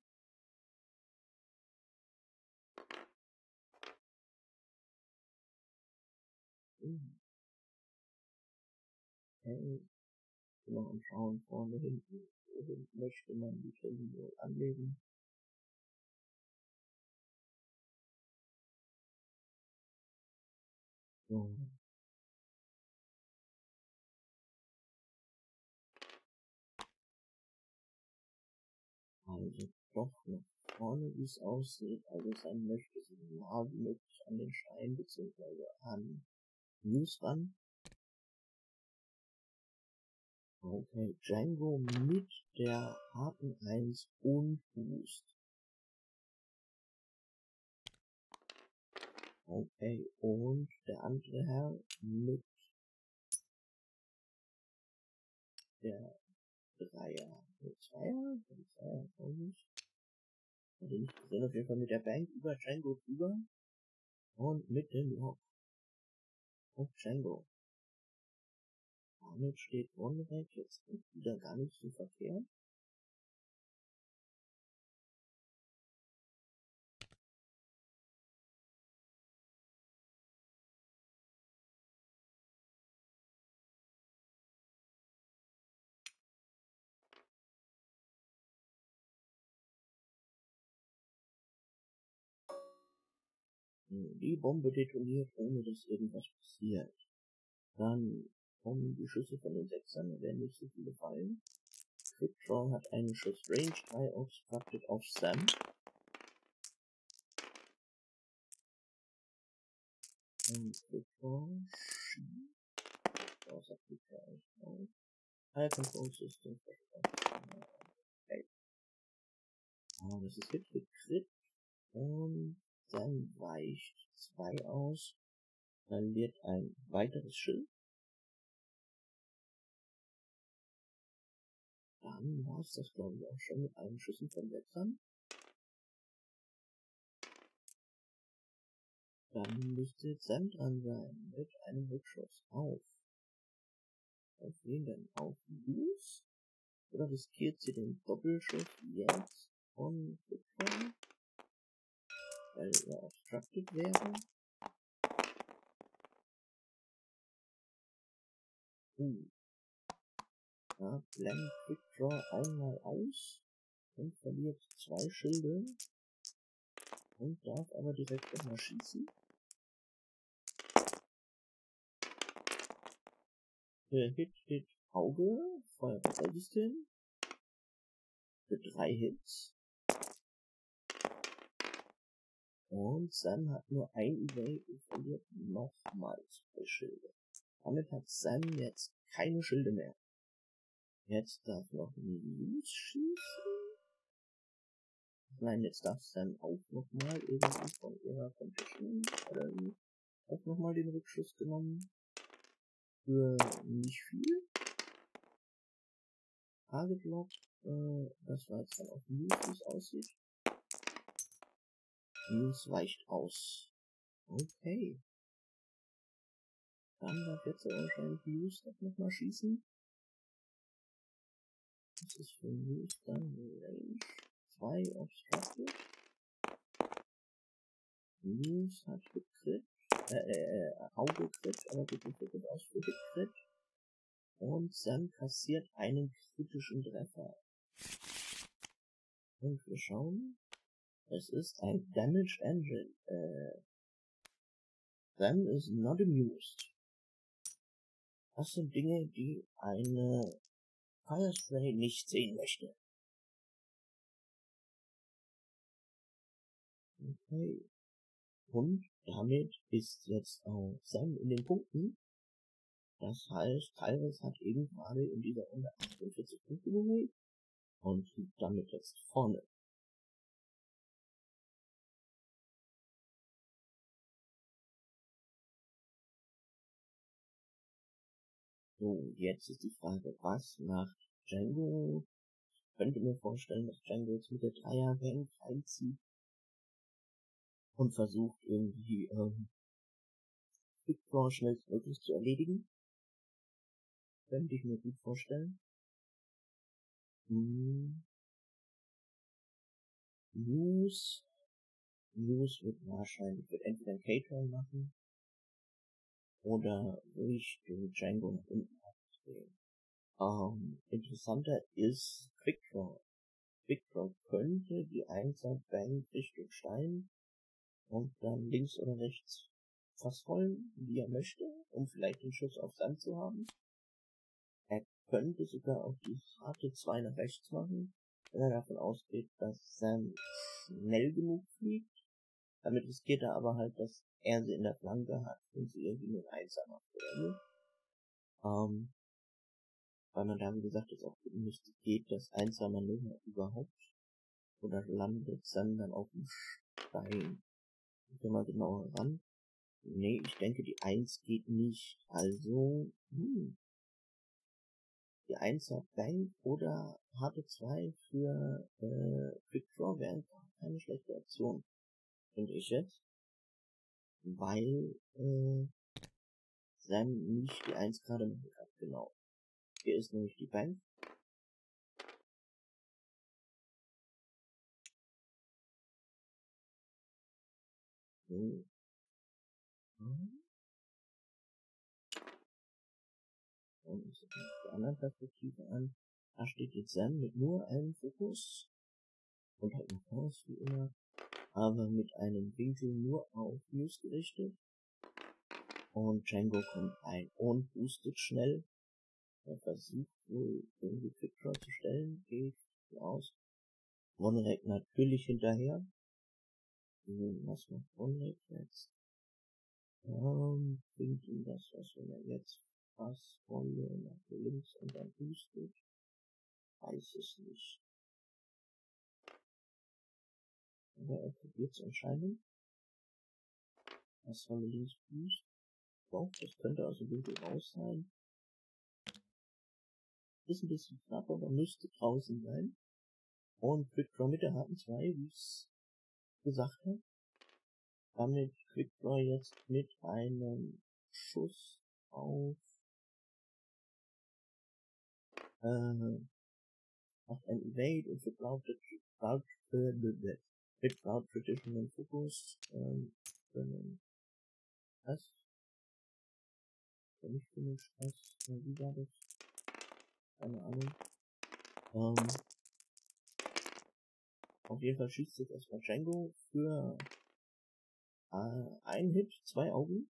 Mhm. Okay. Immer am Schauen vorne, hinten. Wohin möchte man die wohl anlegen? So. Also doch nach vorne, wie es aussieht. Also sein möchte so nah wie möglich an den Stein beziehungsweise an News ran. Okay, Django mit der harten 1 und Boost. Okay, und der andere Herr mit der Dreier, der Zweier, der Zweier, glaube ich. Hatte nicht gesehen, auf jeden Fall mit der Bank über Django drüber. Und mit dem Lock. Auf Django. Damit steht One jetzt wieder gar nicht so verkehrt. Die Bombe detoniert, ohne dass irgendwas passiert. Dann kommen die Schüsse von den Sechsern, werden nicht so viele fallen. Quick Draw hat einen Schuss Range 3 obstructed auf Sam. Und Quick Draw schießt. Das hat Quick Draw echt auch. High Control System. Okay. Ah, das ist Hit mit Crit. Und dann weicht 2 aus. Verliert ein weiteres Schild. Dann war es das, glaube ich, auch schon mit allen Schüssen von Wechsern. Dann müsste jetzt Sam dran sein, mit einem Rückschuss auf. Auf wen denn? Auf Goose? Oder riskiert sie den Doppelschuss jetzt von Victor? Weil er obstructed wäre? Uh, Da blendet Quick Draw einmal aus und verliert zwei Schilde und darf aber direkt nochmal schießen. Äh, Hit, Hit, Auge, Feuerwehrresistent. Für drei Hits. Und Sam hat nur ein Evade und verliert nochmals zwei Schilde. Damit hat Sam jetzt keine Schilde mehr. Jetzt darf noch News schießen. Nein, jetzt darf Sam auch nochmal irgendwie von ihrer Condition oder auch nochmal den Rückschuss genommen. Für nicht viel. Target Lock, äh, das war jetzt dann auf News, wie es aussieht. News weicht aus. Okay. Dann darf jetzt wahrscheinlich doch nochmal schießen. Das ist für News dann Range 2 Obstructed. News hat gekriegt. Äh, äh, äh, Auge Crit, aber geht nicht wirklich aus für Crit. Und Sam kassiert einen kritischen Treffer. Und wir schauen. Es ist ein Damaged Engine. Äh, Sam is not amused. Das sind Dinge, die eine Firespray nicht sehen möchte. Okay. Und damit ist jetzt auch Sam in den Punkten. Das heißt, Tyrus hat eben gerade in dieser Runde 48 Punkte geholt und liegt damit jetzt vorne. So, jetzt ist die Frage, was macht Django? Ich könnte mir vorstellen, dass Django jetzt mit der Dreierbank einzieht und versucht irgendwie ähm, Draw schnellstmöglich zu erledigen. Könnte ich mir gut vorstellen. Hm. News. News wird wahrscheinlich wird entweder ein K-Turn machen oder Richtung Django nach unten abdrehen. Ähm, interessanter ist Quickdraw. Quickdraw könnte die Einser-Bank Richtung Stein und dann links oder rechts fast rollen, wie er möchte, um vielleicht den Schuss auf Sand zu haben. Er könnte sogar auch die harte 2 nach rechts machen, wenn er davon ausgeht, dass Sam schnell genug fliegt. Damit riskiert er aber halt, dass er sie in der Flanke hat und sie irgendwie nur ein Einser macht oder so. Ähm, weil man da, wie gesagt, jetzt auch nicht geht, dass Einser Manöver überhaupt oder landet Sam dann auf dem Stein. Ich mal genauer ran. Nee, ich denke, die 1 geht nicht. Also, hm. Die 1 hat Bank oder harte 2 für äh, Quick Draw wären keine schlechte Option. Finde ich jetzt. Weil äh, Sam nicht die 1 gerade machen kann. Genau. Hier ist nämlich die Bank. Hm. Und ich die andere Perspektive an. Da steht jetzt Sam mit nur einem Fokus und halt eine Chance wie immer, aber mit einem Winkel nur auf News gerichtet. Und Django kommt rein und boostet schnell. Er versucht wohl irgendwie Quickdraw zu stellen, geht aus. Monrek natürlich hinterher. Was macht Monrek jetzt? Ähm, bringt ihm das, was wenn er jetzt was Rolle nach links und dann boostet? Weiß es nicht. Aber er probiert es anscheinend. Was Rolle links boost? Doch, das könnte also Winkel raus sein. Ist ein bisschen knapp, aber müsste draußen sein. Und Quick Draw mit der harten 2, wie ich gesagt habe damit Quickdraw jetzt mit einem Schuss auf äh, macht ein Evade und mit Äh, mit Cloud Traditional Focus ähm, können was? Nicht genug Stress, wie war das? keine Ahnung. Ähm, auf jeden Fall schießt jetzt erstmal Django für äh, einen Hit, zwei Augen.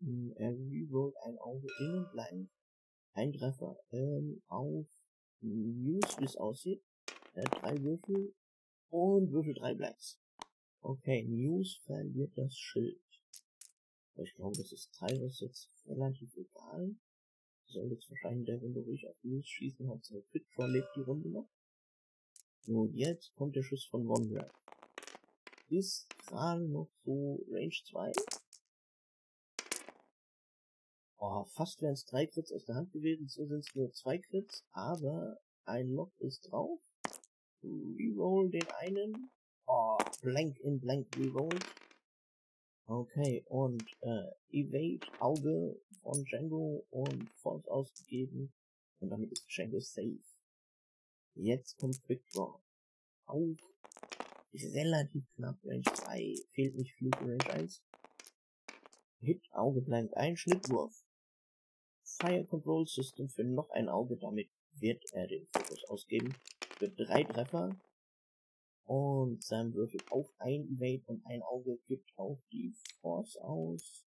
Hm, Er rerollt ein Auge in und blank. Ein Treffer ähm, auf News, wie es aussieht. Hat drei Würfel und Würfel drei Blanks. Okay, News verliert das Schild. Ich glaube, das ist teilweise jetzt relativ egal. Soll jetzt wahrscheinlich der Runde ruhig auf News schießen, Hauptsache Quickdraw lebt die Runde noch. So, jetzt kommt der Schuss von One. Ist gerade noch so Range 2. Oh, fast wären es drei Crits aus der Hand gewesen, so sind es nur zwei Crits, aber ein Lock ist drauf. Reroll den einen. Oh, blank in blank rerolled. Okay, und äh, Evade, Auge von Django und Force ausgegeben. Und damit ist Django safe. Jetzt kommt Quick Draw. Auch relativ knapp, Range 2, fehlt nicht viel für Range 1. Hit, Auge blank ein, Schnittwurf. Fire Control System für noch ein Auge, damit wird er den Fokus ausgeben. Für drei Treffer. Und sein Würfel auch ein Evade und ein Auge gibt auch die Force aus.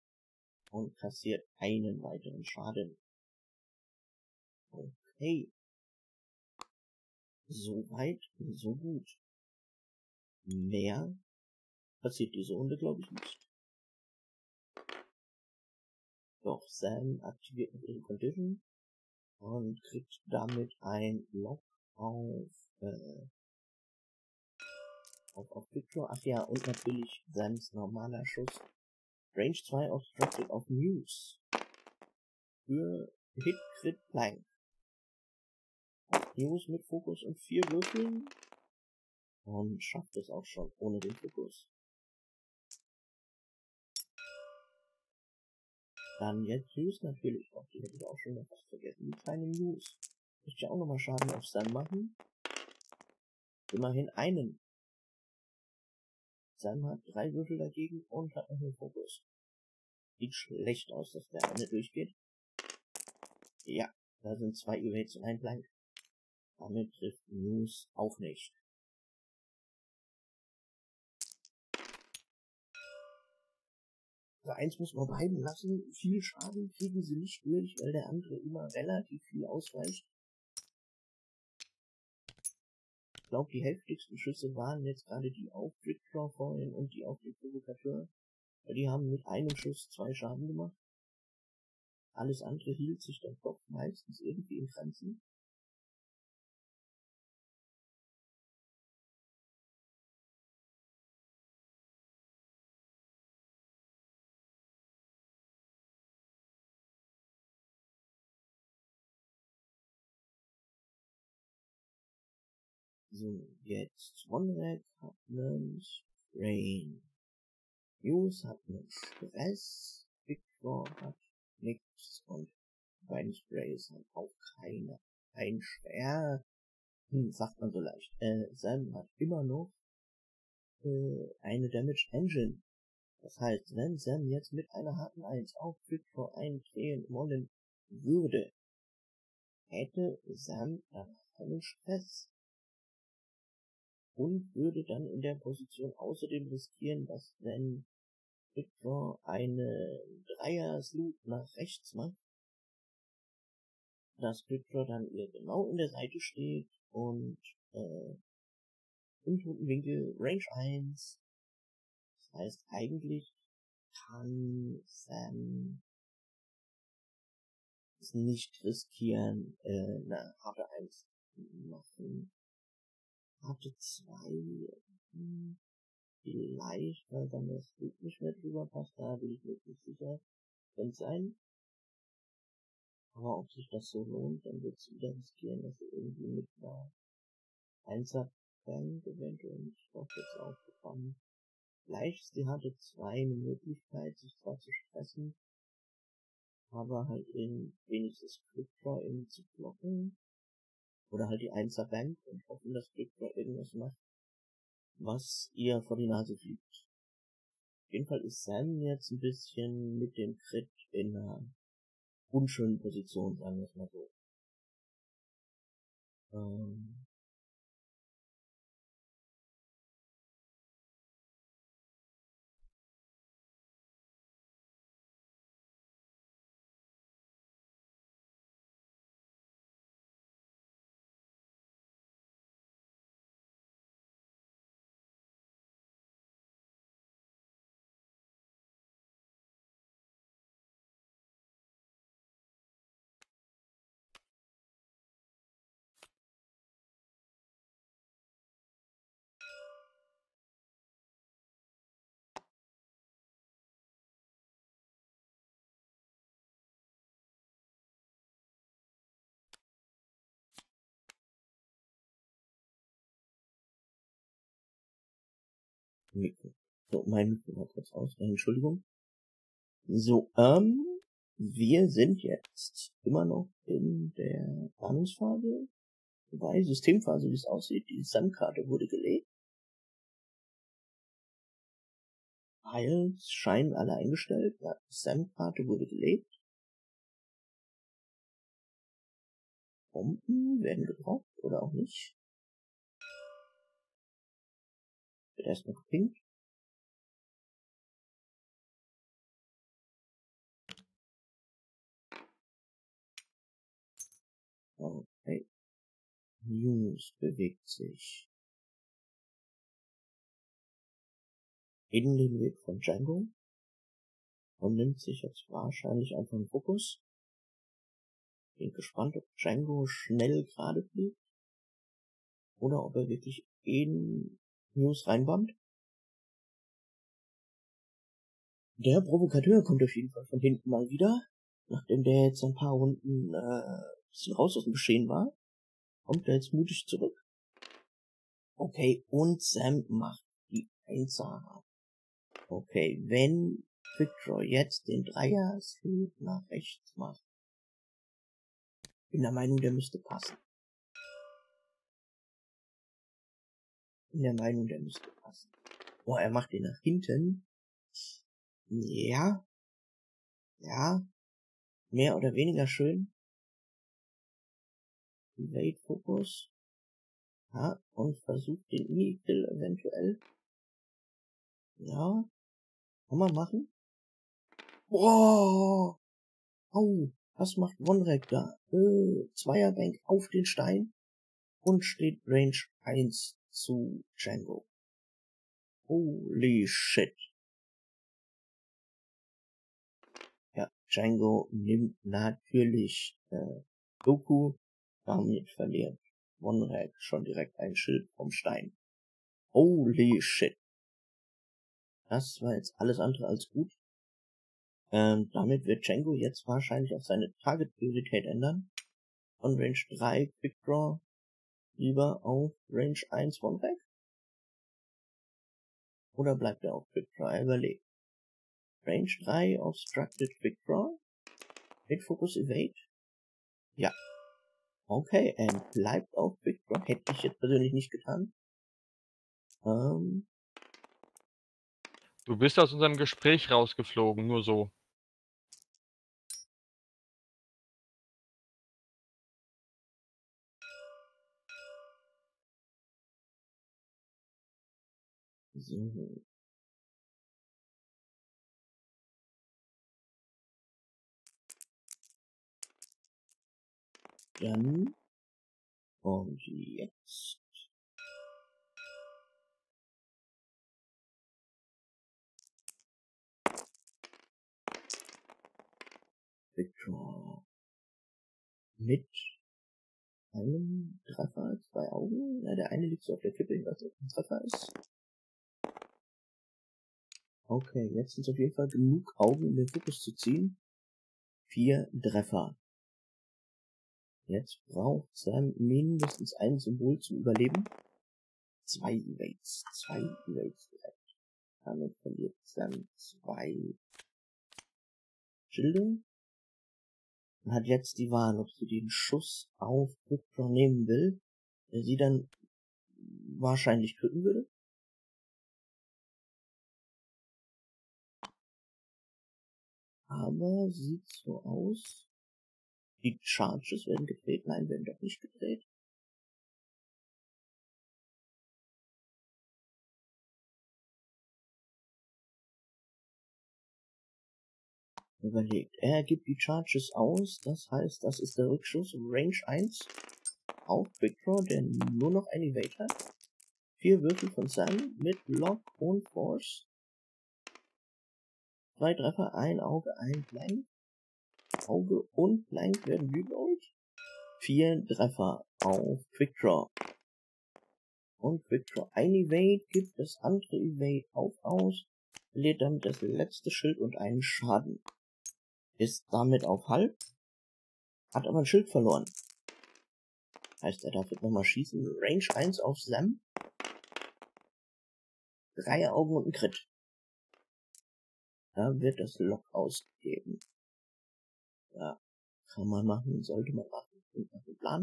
Und kassiert einen weiteren Schaden. Okay. So weit, so gut. Mehr passiert diese Runde, glaube ich, nicht. Doch Sam aktiviert noch ihre Condition und kriegt damit ein Lock auf, äh, auf, auf Victor. Ach ja, und natürlich Sams normaler Schuss. Range 2 Obstructed auf News. Für Hit Crit Blank. Auf News mit Fokus und vier Würfeln. Und schafft es auch schon ohne den Fokus. Dann jetzt News natürlich noch. Die hätte ich auch schon fast vergessen. Die kleine News. Möchte ja auch nochmal Schaden auf Sam machen. Immerhin einen. Sam hat drei Würfel dagegen und hat noch einen Fokus. Sieht schlecht aus, dass der eine durchgeht. Ja, da sind zwei Evades und ein Blank. Damit trifft News auch nicht. Also eins muss man beiden lassen, viel Schaden kriegen sie nicht durch, weil der andere immer relativ viel ausweicht. Ich glaube, die heftigsten Schüsse waren jetzt gerade die auf Trickdraw vorhin und die auf den Provokateur. Weil die haben mit einem Schuss zwei Schaden gemacht. Alles andere hielt sich dann doch meistens irgendwie in Grenzen. So, jetzt One-Rack hat nen Sprain. News hat nen Stress. Victor hat nix und beiden Sprays haben auch keine. Ein schwer, hm, sagt man so leicht. Äh, Sam hat immer noch äh, eine Damaged Engine. Das heißt, wenn Sam jetzt mit einer harten 1 auf Victor eindrehen wollen würde, hätte Sam dann einen Stress und würde dann in der Position außerdem riskieren, dass wenn Victor eine Dreier-Sloop nach rechts macht, dass Victor dann ihr genau in der Seite steht und äh, im toten Winkel Range 1. Das heißt, eigentlich kann Sam es nicht riskieren, äh, eine harte 1 machen hatte zwei, hm, vielleicht, weil dann das Bild nicht mehr drüber passt, da bin ich mir nicht sicher. Könnte sein. Aber ob sich das so lohnt, dann wird es wieder riskieren, dass sie irgendwie mit einer Einser Bank eventuell nicht drauf jetzt aufgekommen. Vielleicht, sie hatte zwei eine Möglichkeit, sich zwar zu stressen, aber halt in wenigstens Quickdraw eben zu blocken oder halt die Einser Bank und hoffen, dass Victor irgendwas macht, was ihr vor die Nase fliegt. jeden Fall ist Sam jetzt ein bisschen mit dem Crit in einer unschönen Position, sagen wir es mal so. Ähm, Mikro. So, mein Mikro war kurz aus. Äh, Entschuldigung. So, ähm, wir sind jetzt immer noch in der Planungsphase. Wobei, Systemphase, wie es aussieht, die SAM-Karte wurde gelegt. Files scheinen alle eingestellt. Ja, die SAM-Karte wurde gelegt. Bomben werden gebraucht oder auch nicht. Wird erstmal gepinkt. Okay. News bewegt sich. In den Weg von Django. Und nimmt sich jetzt wahrscheinlich einfach einen Fokus. Bin gespannt, ob Django schnell gerade fliegt. Oder ob er wirklich in News reinbammt. Der Provokateur kommt auf jeden Fall von hinten mal wieder. Nachdem der jetzt ein paar Runden äh, bisschen raus aus dem Geschehen war, kommt er jetzt mutig zurück. Okay, und Sam macht die Einser. Okay, wenn Victor jetzt den Dreier nach rechts macht, bin der Meinung, der müsste passen. Bin der Meinung, der müsste passen. Boah, er macht den nach hinten. Ja. Ja. Mehr oder weniger schön. Evade Fokus. Ja, und versucht den E-Kill eventuell. Ja. Kann man machen. Boah. Au. Was macht Wonrek da? Äh, Zweierbank auf den Stein. Und steht Range 1 zu Django. Holy shit. Ja, Django nimmt natürlich äh, Doku damit verliert Monrad schon direkt ein Schild vom Stein. Holy shit. Das war jetzt alles andere als gut. Ähm, damit wird Django jetzt wahrscheinlich auf seine Target-Priorität ändern. Von Range 3 Quick Draw lieber auf Range 1 von weg? Oder bleibt er auf Quick Draw? Er überlegt. Range 3 Obstructed Quick Draw? Mit Focus Evade? Ja, Okay, er bleibt auf Big Rock. Hätte ich jetzt persönlich nicht getan. Ähm. Du bist aus unserem Gespräch rausgeflogen, nur so. So. Dann und jetzt Victor mit einem Treffer, zwei Augen. Na, der eine liegt so auf der Kippe, ich weiß ein Treffer ist. Okay, jetzt sind auf jeden Fall genug Augen, um den Fokus zu ziehen. Vier Treffer. Jetzt braucht Sam mindestens ein Symbol zum Überleben. Zwei Evades. Zwei Evades direkt. Damit verliert Sam zwei Schilde. Und hat jetzt die Wahl, ob sie den Schuss auf Victor nehmen will, der sie dann wahrscheinlich töten würde. Aber sieht so aus. Die Charges werden gedreht, nein, werden doch nicht gedreht. Überlegt. Er gibt die Charges aus, das heißt, das ist der Rückschuss Range 1 auf Draw, der nur noch ein Evade hat. Vier Würfel von Sam mit Lock und Force. Zwei Treffer, ein Auge, ein Blank. Auge und Blank werden reload. Vier Treffer auf Quick Draw. Und Quick Draw. Ein Evade gibt das andere Evade auch aus. Verliert damit das letzte Schild und einen Schaden. Ist damit auf halb. Hat aber ein Schild verloren. Heißt, er darf jetzt nochmal schießen. Range 1 auf Sam. Drei Augen und ein Crit. Da wird das Lock ausgegeben. Ja, kann man machen, sollte man machen. Und nach.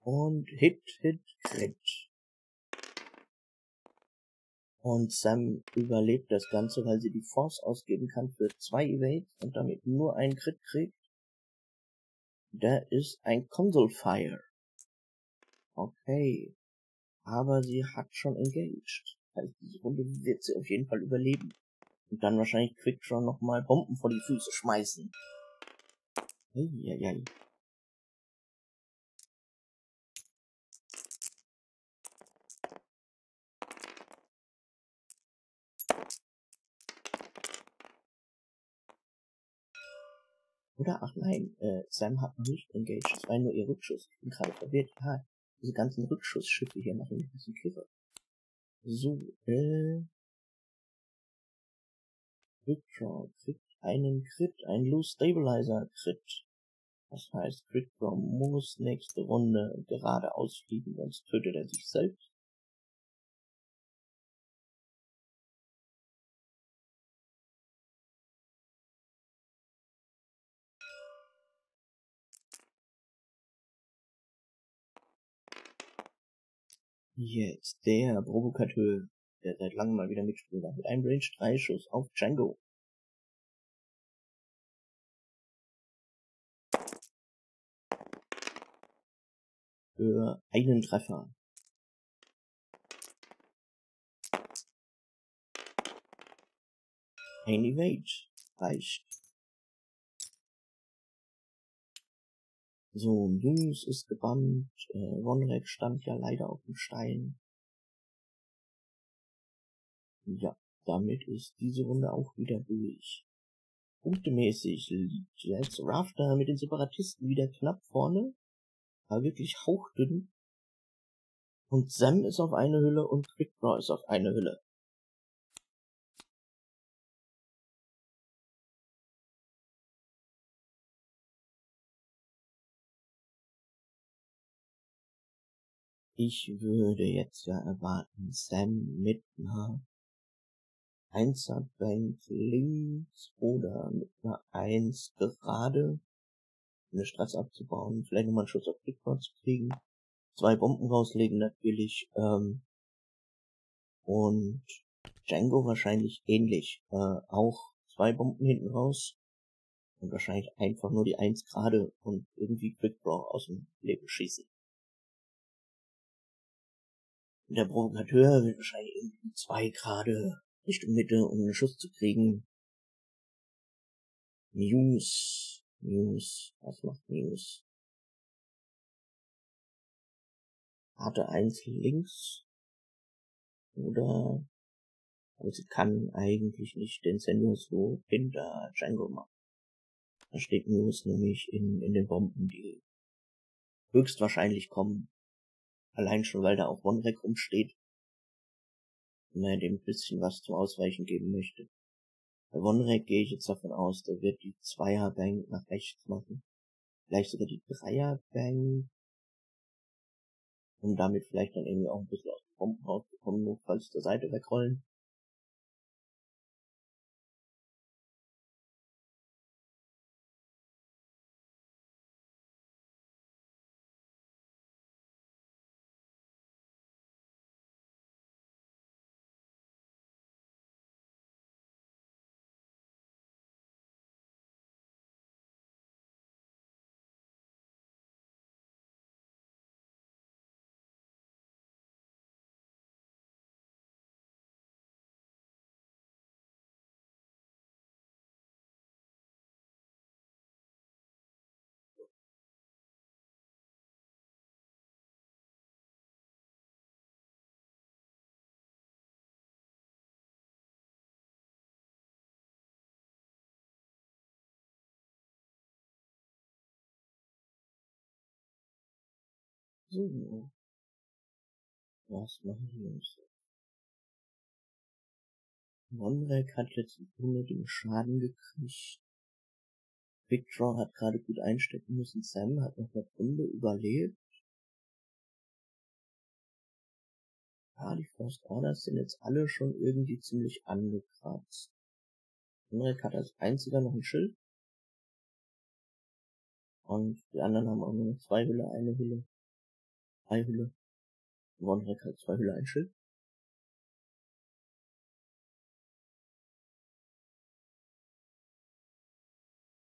Und Hit, Hit, Crit. Und Sam überlebt das Ganze, weil sie die Force ausgeben kann für zwei Evades und damit nur einen Crit kriegt. Da ist ein Console Fire. Okay. Aber sie hat schon engaged. Also diese Runde wird sie auf jeden Fall überleben. Und dann wahrscheinlich Quickdraw nochmal Bomben vor die Füße schmeißen. Eieiei. Oder, ach nein, äh, Sam hat nicht engaged. Das war nur ihr Rückschuss. Ich bin gerade verwirrt. Ja, diese ganzen Rückschussschiffe hier machen mich ein bisschen kirre. So, äh. Quickdraw kriegt einen Crit, ein Loose Stabilizer Crit. Das heißt, Quickdraw muss nächste Runde gerade ausfliegen, sonst tötet er sich selbst. Jetzt der Provokateur, der seit langem mal wieder mitspielt, mit einem Range 3 Schuss auf Django. Für einen Treffer. Ein Evade reicht. So, Jungs ist gebannt, äh, Ronrek stand ja leider auf dem Stein. Ja, damit ist diese Runde auch wieder durch. Punktemäßig liegt jetzt Rafter mit den Separatisten wieder knapp vorne, war wirklich hauchdünn. Und Sam ist auf eine Hülle und Quickdraw ist auf eine Hülle. Ich würde jetzt ja erwarten, Sam mit einer Einserbank links oder mit einer Eins gerade eine Stress abzubauen, vielleicht nochmal einen Schuss auf Kickboard zu kriegen, zwei Bomben rauslegen natürlich, ähm, und Django wahrscheinlich ähnlich, äh, auch zwei Bomben hinten raus und wahrscheinlich einfach nur die Eins gerade und irgendwie Quickdraw aus dem Leben schießen. Der Provokateur wird wahrscheinlich irgendwie zwei gerade Richtung Mitte, um einen Schuss zu kriegen. News. News. Was macht News? Hatte eins links. Oder, aber sie kann eigentlich nicht den Sender so hinter Django machen. Da steht News nämlich in, in den Bomben, die höchstwahrscheinlich kommen. Allein schon, weil da auch One-Rack rumsteht. Und er dem ein bisschen was zum Ausweichen geben möchte. Bei One-Rack gehe ich jetzt davon aus, der wird die Zweier-Bank nach rechts machen. Vielleicht sogar die Dreier-Bank. Um damit vielleicht dann irgendwie auch ein bisschen aus den Bomben rauszukommen, nur falls zur Seite wegrollen. So. Was machen wir uns jetzt? Monrek hat jetzt unnötigen Schaden gekriegt. Victor hat gerade gut einstecken müssen. Sam hat noch eine Runde überlebt. Ja, die First Orders sind jetzt alle schon irgendwie ziemlich angekratzt. Monrek hat als einziger noch ein Schild. Und die anderen haben auch nur zwei Hülle, eine Hülle, drei Hülle. Monrek hat zwei Hülle, ein Schild.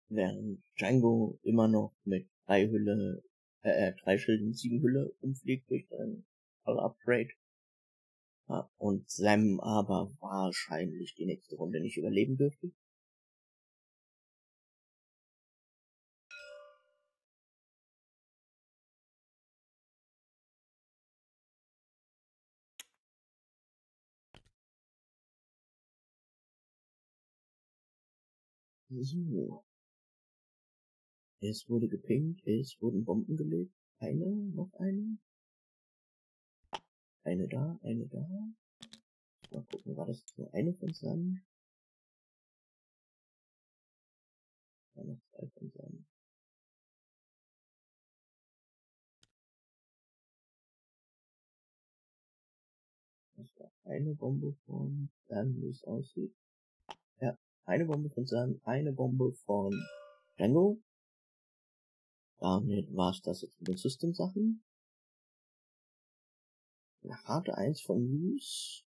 Während Django immer noch mit drei Hülle, äh, äh drei Schilden, sieben Hülle umfliegt durch ein Upgrade. Ja, und Sam aber wahrscheinlich die nächste Runde nicht überleben dürfte. So. Es wurde gepinkt, es wurden Bomben gelegt. Eine, noch eine. Eine da, eine da. Mal gucken, war das nur eine von Sam? War noch zwei von Sam. Das war eine Bombe von Sam, wie es aussieht. Eine Bombe von Sam, eine Bombe von Django. Damit war's das jetzt mit den System-Sachen. Rate 1 von News.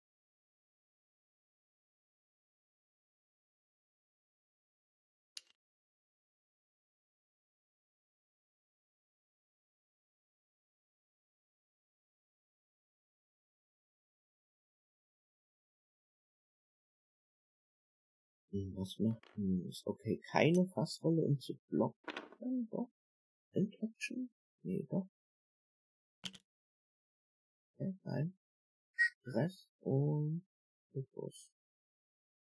Was macht News? Okay, keine Fassrolle, um zu blocken. Doch. Interaction? Nee, doch. Okay, nein. Stress und Fokus.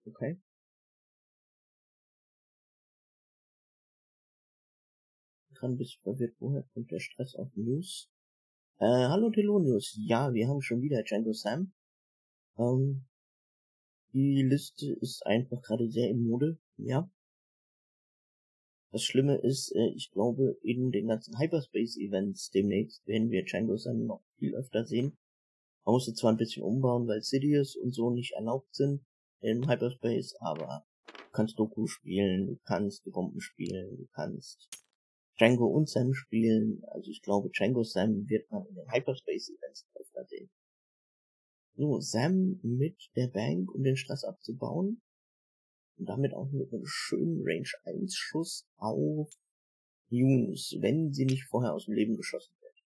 Okay. Kann bis verwirrt, woher kommt der Stress auf News? Äh, hallo Telonius. Ja, wir haben schon wieder Django Sam. Ähm, die Liste ist einfach gerade sehr im Mode. Ja. Das Schlimme ist, äh, ich glaube, in den ganzen Hyperspace-Events demnächst werden wir Django Sam noch viel öfter sehen. Man muss zwar ein bisschen umbauen, weil Sidious und so nicht erlaubt sind im Hyperspace, aber du kannst Doku spielen, du kannst Bomben spielen, du kannst Django und Sam spielen. Also ich glaube, Django Sam wird man in den Hyperspace-Events öfter sehen. So, Sam mit der Bank, um den Stress abzubauen. Und damit auch mit einem schönen Range 1 Schuss auf News, wenn sie nicht vorher aus dem Leben geschossen wird.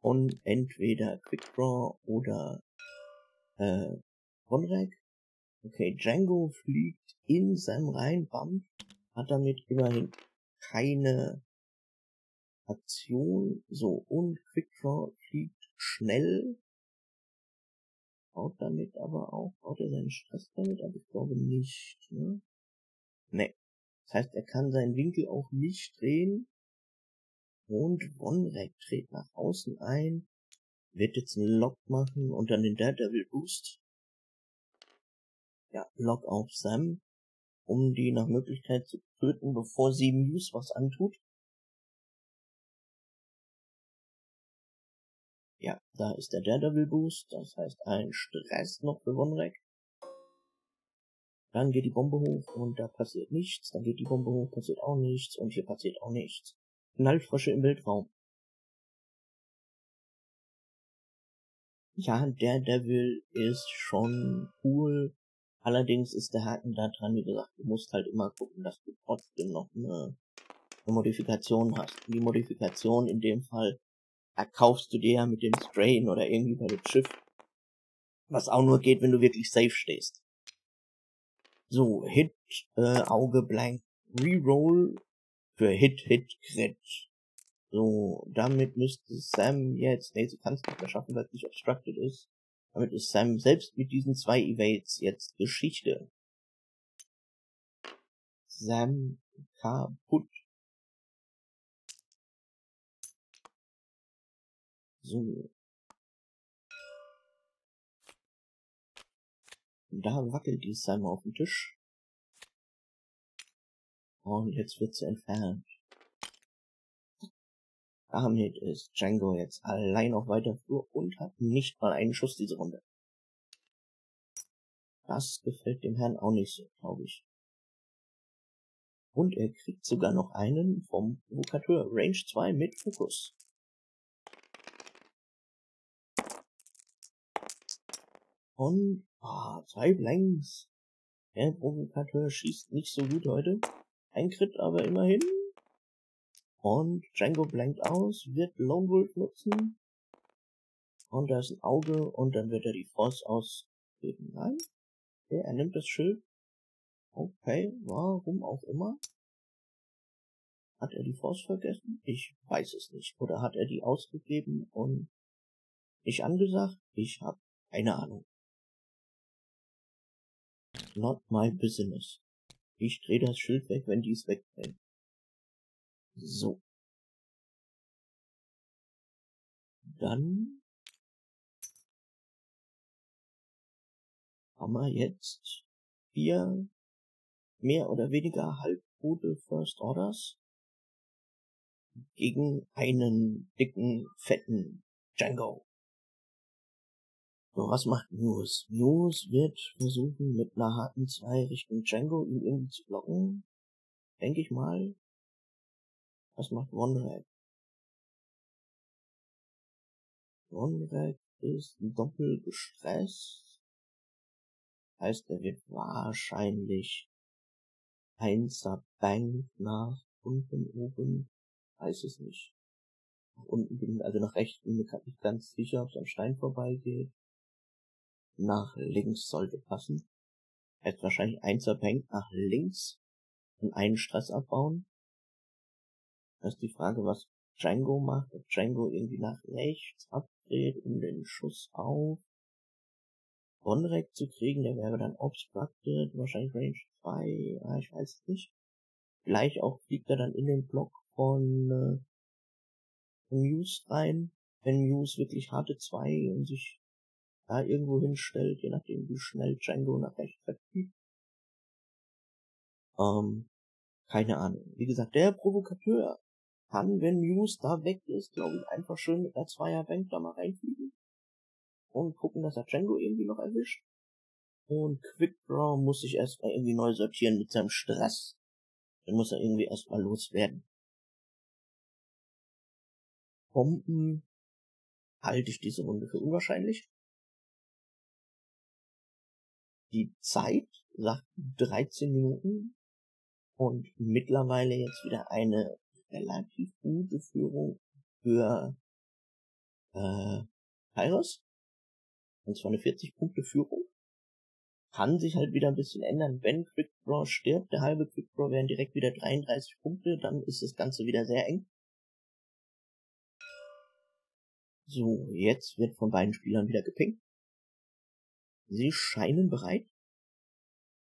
Und entweder Quick Draw oder äh, Conrad. Okay, Django fliegt in Sam rein, bam, hat damit immerhin keine Aktion. So, und Quick Draw fliegt schnell baut damit aber auch, baut er seinen Stress damit, aber ich glaube nicht, ne? Ne. Das heißt, er kann seinen Winkel auch nicht drehen. Und Wonrek dreht nach außen ein, wird jetzt einen Lock machen und dann den Daredevil Boost. Ja, Lock auf Sam, um die nach Möglichkeit zu töten, bevor sie Muse was antut. Ja, da ist der Daredevil Boost, das heißt ein Stress noch für Wonrek. Dann geht die Bombe hoch und da passiert nichts, dann geht die Bombe hoch, passiert auch nichts und hier passiert auch nichts. Knallfrösche im Weltraum. Ja, Daredevil ist schon cool. Allerdings ist der Haken da dran, wie gesagt, du musst halt immer gucken, dass du trotzdem noch eine, eine Modifikation hast. Die Modifikation in dem Fall erkaufst du dir mit dem Strain oder irgendwie bei dem Schiff. Was auch nur geht, wenn du wirklich safe stehst. So, Hit, äh, Auge blank, Reroll für Hit, Hit, Crit. So, damit müsste Sam jetzt, nee, sie kann es nicht mehr schaffen, weil es nicht obstructed ist. Damit ist Sam selbst mit diesen zwei Evades jetzt Geschichte. Sam kaputt. So. Da wackelt die Simon auf dem Tisch. Und jetzt wird sie entfernt. Damit ist Django jetzt allein auf weiter Flur und hat nicht mal einen Schuss diese Runde. Das gefällt dem Herrn auch nicht so, glaube ich. Und er kriegt sogar noch einen vom Provokateur. Range 2 mit Fokus. Und ah, zwei Blanks. Der Provokateur schießt nicht so gut heute. Ein Crit aber immerhin. Und Django blankt aus, wird Lone Wolf nutzen. Und da ist ein Auge und dann wird er die Force ausgeben. Nein? Okay, er nimmt das Schild. Okay, warum auch immer. Hat er die Force vergessen? Ich weiß es nicht. Oder hat er die ausgegeben und nicht angesagt? Ich habe keine Ahnung. Not my business. Ich drehe das Schild weg, wenn die es wegfällt. So. Dann haben wir jetzt vier mehr oder weniger halbrote First Orders gegen einen dicken, fetten Django. So, was macht News? News wird versuchen, mit einer harten 2 Richtung Django ihn irgendwie zu blocken. Denke ich mal. Was macht OneRack? OneRack ist doppelt gestresst. Heißt, er wird wahrscheinlich einser Bank nach unten oben. Weiß es nicht. Nach unten also nach rechts bin ich ganz sicher, ob es am Stein vorbeigeht. Nach links sollte passen. Heißt wahrscheinlich einser Bank nach links und einen Stress abbauen. Das ist die Frage, was Django macht, ob Django irgendwie nach rechts abdreht, um den Schuss auf Bonrek zu kriegen, der wäre dann obstructed, wahrscheinlich Range 2, ja, ich weiß nicht. Vielleicht auch fliegt er dann in den Block von, äh, von Muse rein, wenn Muse wirklich harte 2 und sich da irgendwo hinstellt, je nachdem wie schnell Django nach rechts vertieft. Ähm, keine Ahnung. Wie gesagt, der Provokateur kann, wenn Muse da weg ist, glaube ich, einfach schön mit einer Zweierbank da mal reinfliegen. Und gucken, dass er Django irgendwie noch erwischt. Und Quickdraw muss sich erstmal irgendwie neu sortieren mit seinem Stress. Den muss er irgendwie erstmal loswerden. Bomben halte ich diese Runde für unwahrscheinlich. Die Zeit sagt 13 Minuten und mittlerweile jetzt wieder eine relativ gute Führung für äh, Kairos. Und zwar eine 40 Punkte Führung. Kann sich halt wieder ein bisschen ändern. Wenn Quickdraw stirbt, der halbe Quickdraw wären direkt wieder 33 Punkte, dann ist das Ganze wieder sehr eng. So, jetzt wird von beiden Spielern wieder gepinkt. Sie scheinen bereit.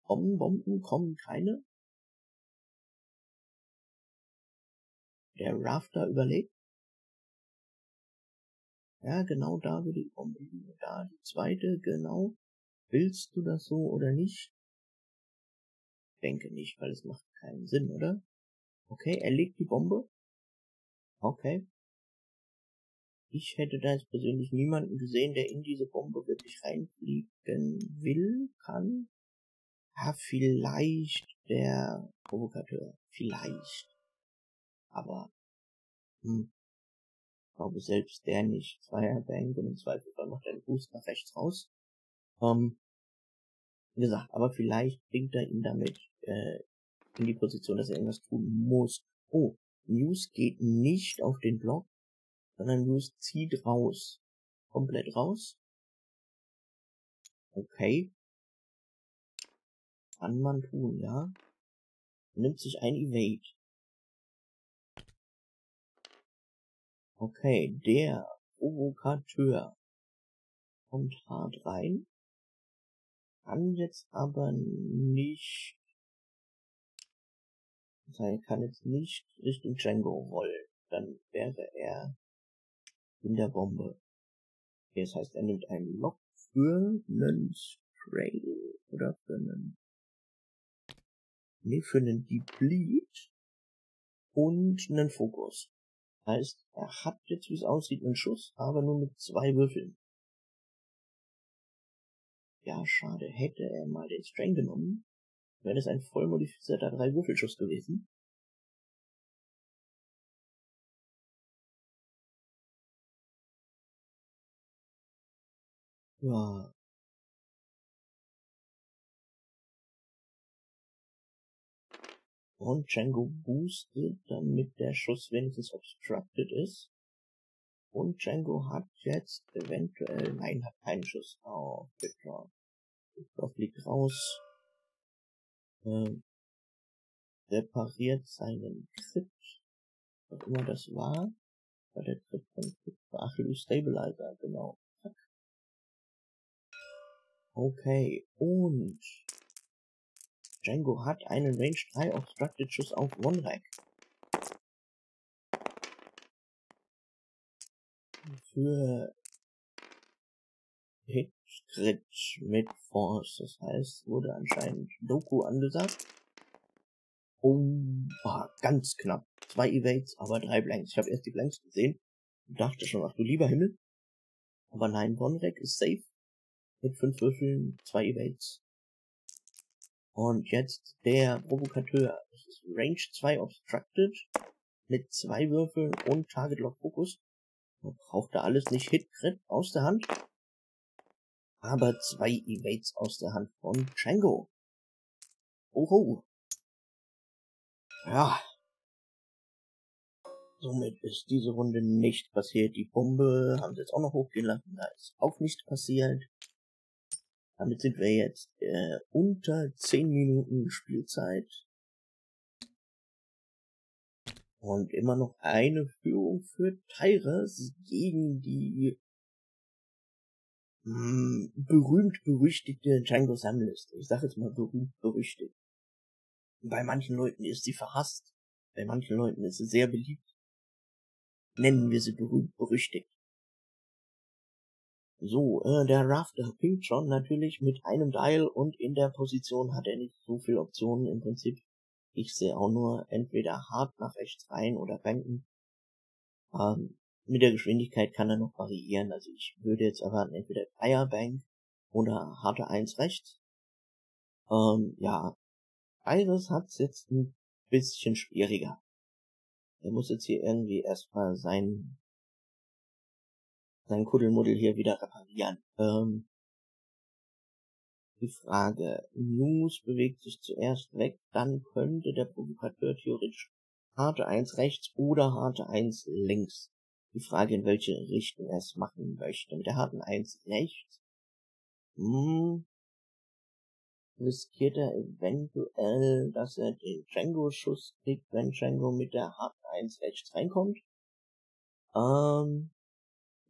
Kommen Bomben, kommen keine. Der Rafter überlegt. Ja, genau da würde die Bombe liegen. Da die zweite, genau. Willst du das so oder nicht? Denke nicht, weil es macht keinen Sinn, oder? Okay, er legt die Bombe. Okay. Ich hätte da jetzt persönlich niemanden gesehen, der in diese Bombe wirklich reinfliegen will, kann. Ja, vielleicht der Provokateur. Vielleicht. Aber, hm, ich glaube selbst der nicht. Zweierbank und im Zweifelsfall macht er einen Boost nach rechts raus. Ähm, wie gesagt, aber vielleicht bringt er ihn damit äh, in die Position, dass er irgendwas tun muss. Oh, News geht nicht auf den Block, sondern News zieht raus. Komplett raus. Okay. Kann man tun, ja. Nimmt sich ein Evade. Okay, der Provokateur kommt hart rein, kann jetzt aber nicht, er kann jetzt nicht Richtung Django rollen. Dann wäre er in der Bombe. Okay, das heißt, er nimmt einen Lock für einen Stray oder für einen nee, für einen Deplete und einen Fokus. Heißt, er hat jetzt, wie es aussieht, einen Schuss, aber nur mit zwei Würfeln. Ja, schade. Hätte er mal den Strain genommen, wäre das ein voll modifizierter Drei-Würfelschuss gewesen. Ja. Und Django boostet, damit der Schuss wenigstens obstructed ist. Und Django hat jetzt eventuell, nein, hat keinen Schuss auf Withdraw. Withdraw fliegt raus. Ähm, repariert seinen Crit. Was immer das war. War der Crit von Crit Ach, Stabilizer, genau. Okay, und Django hat einen Range 3 Obstructed Schuss auf One-Rack. Für Hit Crit mit Force, das heißt, wurde anscheinend Doku angesagt. Oh, ah, ganz knapp. Zwei Evades, aber drei Blanks. Ich habe erst die Blanks gesehen und dachte schon, ach du lieber Himmel. Aber nein, One-Rack ist safe mit fünf Würfeln, zwei Evades. Und jetzt der Provokateur. Das ist Range 2 Obstructed mit zwei Würfeln und Target Lock Fokus. Man braucht da alles nicht Hit Crit aus der Hand. Aber zwei Evades aus der Hand von Django. Oho. Ja. Somit ist diese Runde nicht passiert. Die Bombe haben sie jetzt auch noch hochgehen lassen. Da ist auch nichts passiert. Damit sind wir jetzt äh, unter 10 Minuten Spielzeit. Und immer noch eine Führung für Tyras gegen die mh, hm, berühmt berüchtigte Django Sammliste. Ich sage jetzt mal berühmt berüchtigt. Bei manchen Leuten ist sie verhasst. Bei manchen Leuten ist sie sehr beliebt. Nennen wir sie berühmt berüchtigt. So, äh, der Rafter pinkt schon natürlich mit einem Dial und in der Position hat er nicht so viele Optionen im Prinzip. Ich sehe auch nur entweder hart nach rechts rein oder banken. Ähm, mit der Geschwindigkeit kann er noch variieren. Also ich würde jetzt erwarten, entweder Dreierbank oder harte 1 rechts. Ähm, ja, Iris hat's jetzt ein bisschen schwieriger. Er muss jetzt hier irgendwie erstmal sein sein Kuddelmuddel hier wieder reparieren. Ähm, die Frage, News bewegt sich zuerst weg, dann könnte der Provokateur theoretisch harte 1 rechts oder harte 1 links. Die Frage, in welche Richtung er es machen möchte. Mit der harten 1 rechts hm, riskiert er eventuell, dass er den Django-Schuss kriegt, wenn Django mit der harten 1 rechts reinkommt. Ähm,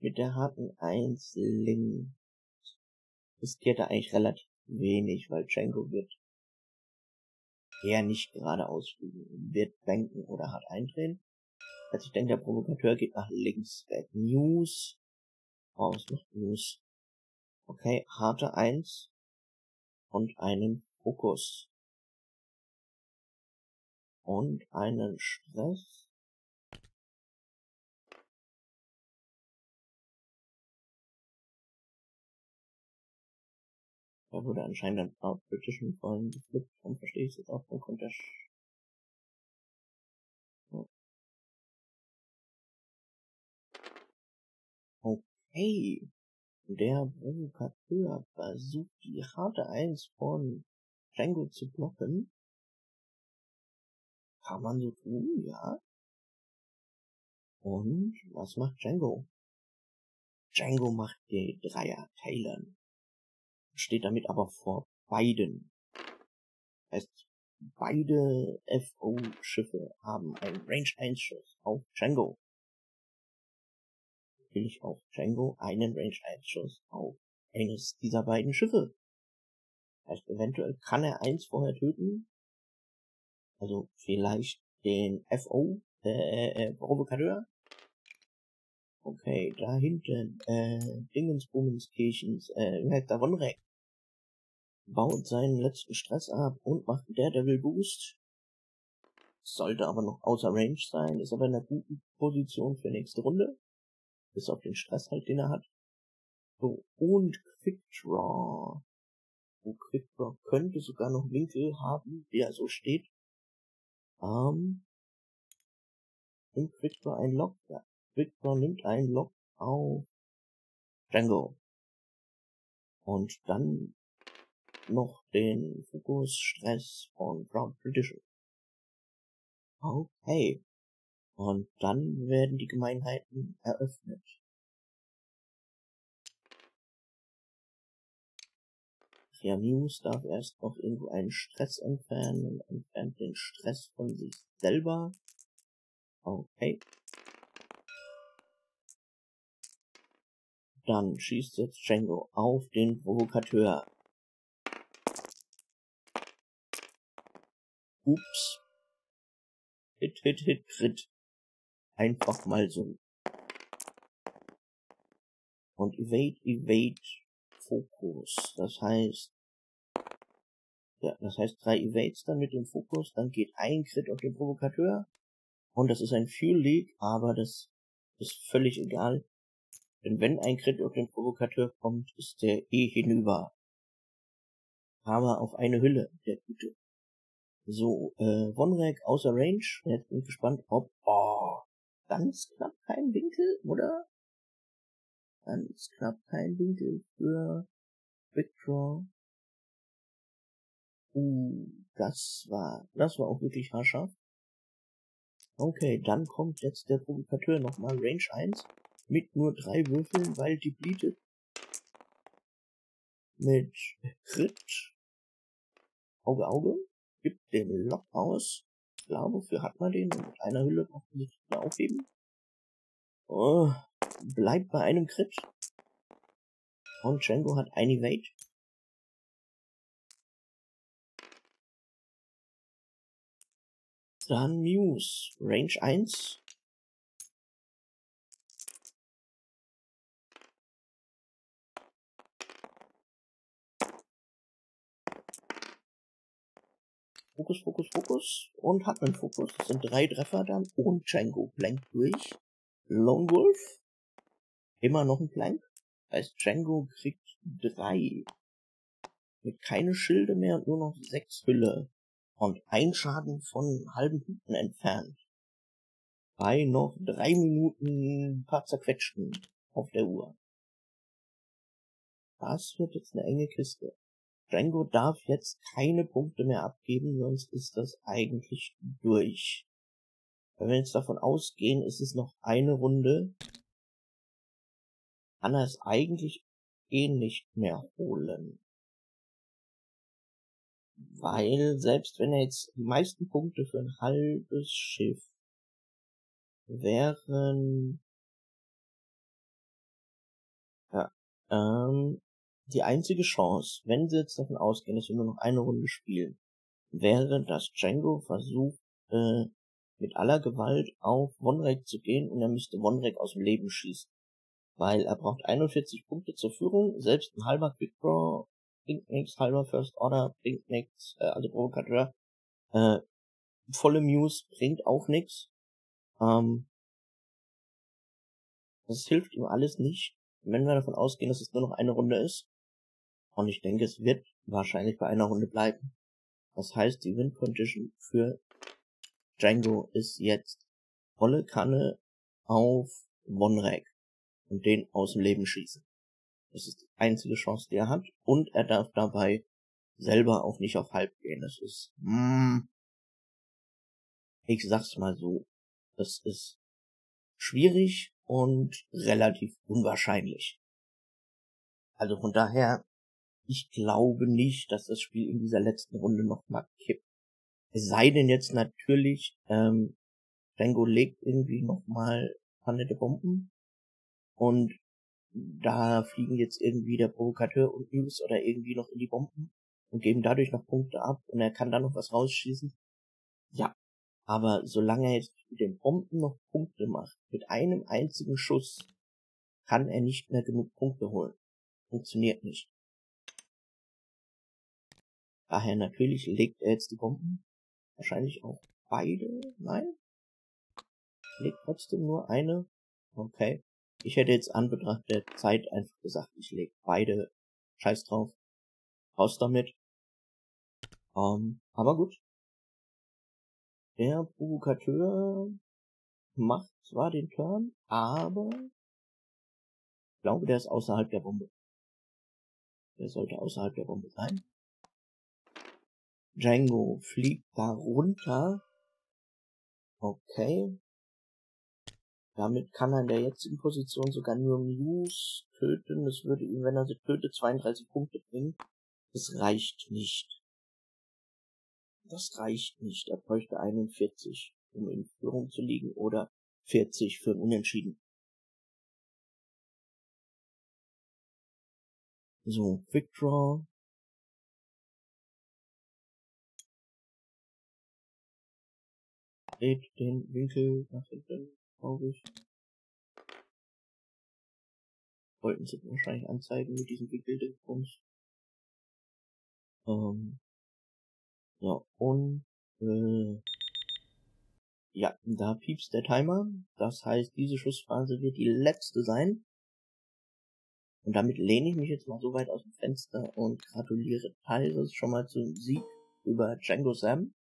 mit der harten 1 links riskiert er eigentlich relativ wenig, weil Chenko wird eher nicht geradeaus fliegen, wird banken oder hart eindrehen. Also ich denke, der Provokateur geht nach links weg. News. Oh, was macht News? Okay, harte 1 und einen Fokus. Und einen Stress. Da wurde anscheinend ein paar britischen Freunde geflippt, dann verstehe ich jetzt auch, kommt der Okay. Der Provokateur versucht die harte Eins von Django zu blocken. Kann man so tun, ja. Und was macht Django? Django macht die Dreier Taylern steht damit aber vor beiden. Heißt, beide FO-Schiffe haben einen Range 1 Schuss auf Django. Natürlich auf Django einen Range 1 Schuss auf eines dieser beiden Schiffe. Heißt, eventuell kann er eins vorher töten. Also vielleicht den FO, äh, äh, Provokateur. Okay, da hinten, äh, Dingensbummenskirchens, äh, wie heißt der Wonrek? Baut seinen letzten Stress ab und macht einen Daredevil Boost. Sollte aber noch außer Range sein, ist aber in einer guten Position für nächste Runde. Bis auf den Stress halt, den er hat. So, und Quick Draw. Oh, Quick Draw könnte sogar noch Winkel haben, der so steht. Ähm, nimmt Quick Draw ein Lock? Draw nimmt ein Lock auf Django. Und dann noch den Fokus Stress von Ground Tradition. Okay. Und dann werden die Gemeinheiten eröffnet. Ja, Muse darf erst noch irgendwo einen Stress entfernen und entfernt den Stress von sich selber. Okay. Dann schießt jetzt Django auf den Provokateur. Ups. Hit, hit, hit, crit. Einfach mal so. Und evade, evade, Fokus. Das heißt, ja, das heißt drei Evades dann mit dem Fokus, dann geht ein Crit auf den Provokateur. Und das ist ein Fuel Leak, aber das ist völlig egal. Denn wenn ein Crit auf den Provokateur kommt, ist der eh hinüber. Aber auf eine Hülle, der gute. So, äh, Wonrek außer Range. Jetzt bin ich gespannt, ob, oh, ganz knapp kein Winkel, oder? Ganz knapp kein Winkel für Draw. Uh, das war, das war auch wirklich haarscharf. Okay, dann kommt jetzt der Provokateur nochmal Range 1 mit nur drei Würfeln, weil die bietet. Mit Crit. Auge, Auge gibt den Lock aus. Ich glaube, für hat man den mit einer Hülle braucht man sich wieder aufheben. Oh, bleibt bei einem Crit. Und Django hat ein Evade. Dann Muse, Range 1. Fokus, Fokus, Fokus und hat einen Fokus. Das sind drei Treffer dann und Django blankt durch. Lone Wolf. Immer noch ein Plank. Heißt Django kriegt drei. Mit keine Schilde mehr und nur noch sechs Hülle. Und ein Schaden von halben Punkten entfernt. Bei noch drei Minuten ein paar zerquetschten auf der Uhr. Das wird jetzt eine enge Kiste. Django darf jetzt keine Punkte mehr abgeben, sonst ist das eigentlich durch. Wenn wir jetzt davon ausgehen, ist es noch eine Runde, kann er es eigentlich eh nicht mehr holen. Weil selbst wenn er jetzt die meisten Punkte für ein halbes Schiff wären ja, ähm, die einzige Chance, wenn sie jetzt davon ausgehen, dass wir nur noch eine Runde spielen, wäre, dass Django versucht, äh, mit aller Gewalt auf Wonrek zu gehen und er müsste Wonrek aus dem Leben schießen. Weil er braucht 41 Punkte zur Führung, selbst ein halber Quick Draw bringt nichts, halber First Order bringt nichts, äh, also Provokateur, äh, volle Muse bringt auch nichts. Ähm, das hilft ihm alles nicht, wenn wir davon ausgehen, dass es nur noch eine Runde ist. Und ich denke, es wird wahrscheinlich bei einer Runde bleiben. Das heißt, die Win Condition für Django ist jetzt volle Kanne auf Wonrek und den aus dem Leben schießen. Das ist die einzige Chance, die er hat. Und er darf dabei selber auch nicht auf halb gehen. Das ist, mm, ich sag's mal so, das ist schwierig und relativ unwahrscheinlich. Also von daher ich glaube nicht, dass das Spiel in dieser letzten Runde nochmal kippt. Es sei denn jetzt natürlich, ähm, Django legt irgendwie nochmal nette Bomben und da fliegen jetzt irgendwie der Provokateur und News oder irgendwie noch in die Bomben und geben dadurch noch Punkte ab und er kann da noch was rausschießen. Ja, Aber solange er jetzt mit den Bomben noch Punkte macht, mit einem einzigen Schuss, kann er nicht mehr genug Punkte holen. Funktioniert nicht. Daher natürlich legt er jetzt die Bomben. Wahrscheinlich auch beide. Nein? Legt trotzdem nur eine. Okay. Ich hätte jetzt an Betracht der Zeit einfach gesagt, ich leg beide Scheiß drauf. Raus damit. Ähm, aber gut. Der Provokateur macht zwar den Turn, aber ich glaube, der ist außerhalb der Bombe. Der sollte außerhalb der Bombe sein. Django fliegt da runter. Okay. Damit kann er in der jetzigen Position sogar nur Muse töten. Das würde ihm, wenn er sie tötet, 32 Punkte bringen. Das reicht nicht. Das reicht nicht. Er bräuchte 41, um in Führung zu liegen, oder 40 für ein Unentschieden. So, Quick Draw. Dreht den Winkel nach hinten, glaube ich. Wollten sie wahrscheinlich anzeigen mit diesem Winkel Bums. Ähm, ja, und äh, ja, da piepst der Timer. Das heißt, diese Schussphase wird die letzte sein. Und damit lehne ich mich jetzt mal so weit aus dem Fenster und gratuliere Tyrus schon mal zum Sieg über Django Sam.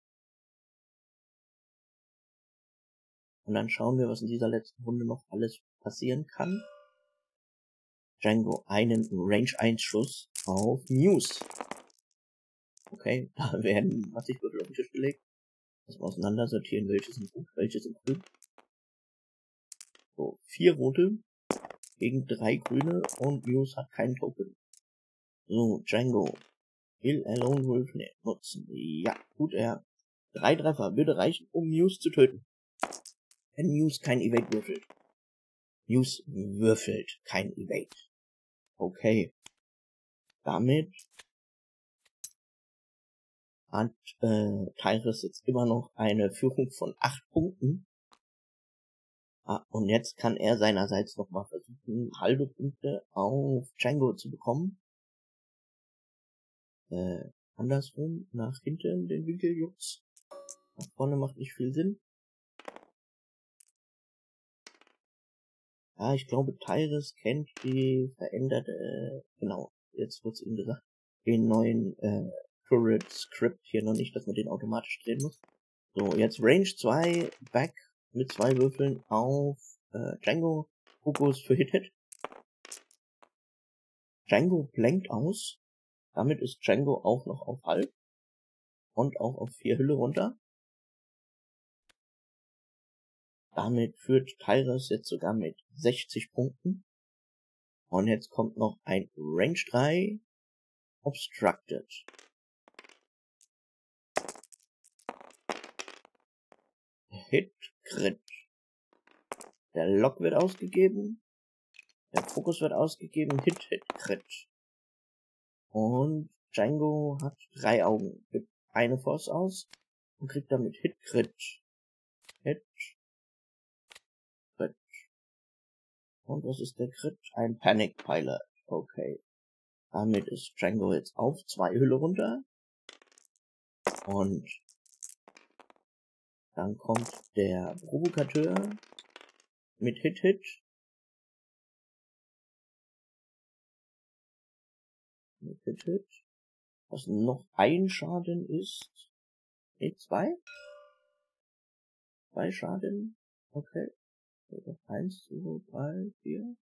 Und dann schauen wir, was in dieser letzten Runde noch alles passieren kann. Django einen Range 1 Schuss auf Muse. Okay, da werden massig Würfel auf den Tisch gelegt. Lass mal auseinander sortieren, welches in Rot, welches in Grün. So, vier rote gegen drei grüne und Muse hat keinen Token. So, Django. Will Alone Wolf nutzen. Ja, tut er. Drei Treffer würde reichen, um Muse zu töten. Wenn Muse kein Evade würfelt. Muse würfelt kein Evade. Okay. Damit hat äh, Tyrus jetzt immer noch eine Führung von acht Punkten. Ah, und jetzt kann er seinerseits nochmal versuchen, halbe Punkte auf Django zu bekommen. Äh, andersrum, nach hinten den Winkel juckt's. Nach vorne macht nicht viel Sinn. Ja, ich glaube, Tyrus kennt die veränderte, äh, genau, jetzt wird's ihm gesagt, den neuen äh, Turret Script hier noch nicht, dass man den automatisch drehen muss. So, jetzt Range 2, Back mit zwei Würfeln auf äh, Django, Fokus für Hit-Hit. Django blenkt aus, damit ist Django auch noch auf halb und auch auf vier Hülle runter. Damit führt Tyrus jetzt sogar mit 60 Punkten. Und jetzt kommt noch ein Range 3 Obstructed. Hit Crit. Der Lock wird ausgegeben. Der Fokus wird ausgegeben. Hit Hit Crit. Und Django hat drei Augen. Gibt eine Force aus und kriegt damit Hit Crit. Hit Und was ist der Crit? Ein Panic Pilot. Okay. Damit ist Django jetzt auf zwei Hülle runter. Und dann kommt der Provokateur mit Hit Hit. Mit Hit Hit. Was noch ein Schaden ist. Ne, zwei? Zwei Schaden. Okay. Eins, zwei, drei, vier.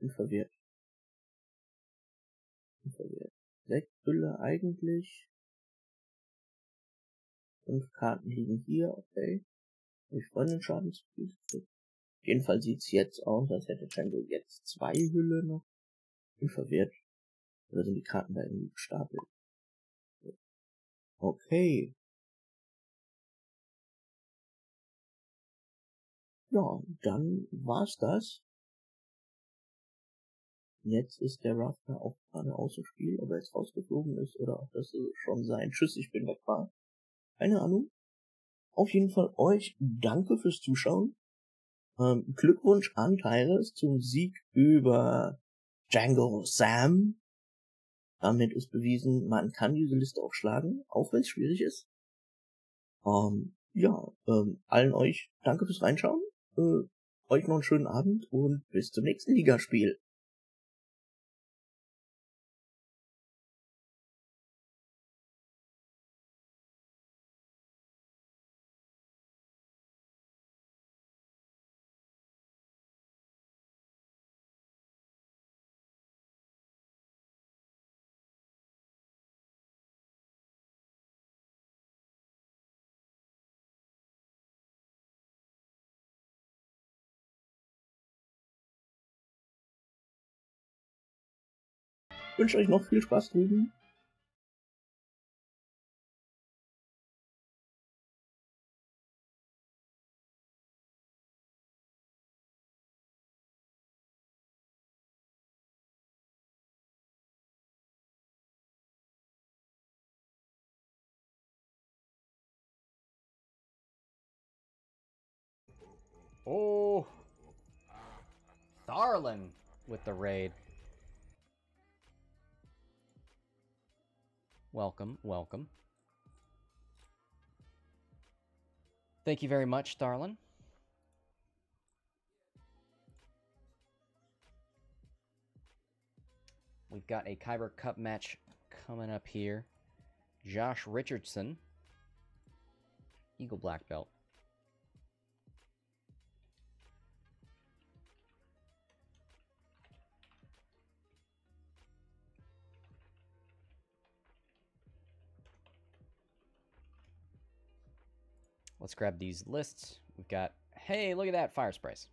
Bin verwirrt. Bin verwirrt. Sechs Hülle eigentlich. Fünf Karten liegen hier, okay. Ich freue den Schaden zu viel. Auf jeden Fall sieht's jetzt aus, als hätte Django jetzt zwei Hülle noch. Bin verwirrt. Oder sind die Karten da irgendwie gestapelt? Okay. Ja, dann war's das. Jetzt ist der Rafter auch gerade außer Spiel, ob er jetzt rausgeflogen ist oder ob das schon sein Tschüss, ich bin weg war. Keine Ahnung. auf jeden Fall euch danke fürs Zuschauen. Ähm, Glückwunsch an Tyrus zum Sieg über Django Sam. Damit ist bewiesen, man kann diese Liste auch schlagen, auch wenn es schwierig ist. Ähm, ja, ähm, allen euch danke fürs Reinschauen. Äh, euch noch einen schönen Abend und bis zum nächsten Ligaspiel. Wünsche euch noch viel Spaß drüben. Oh, Darlin with the raid. Welcome, welcome. Thank you very much, Darlin. We've got a Kyber Cup match coming up here. Josh Richardson, Eagle Black Belt. Let's grab these lists. We've got, hey, look at that, fire sprays.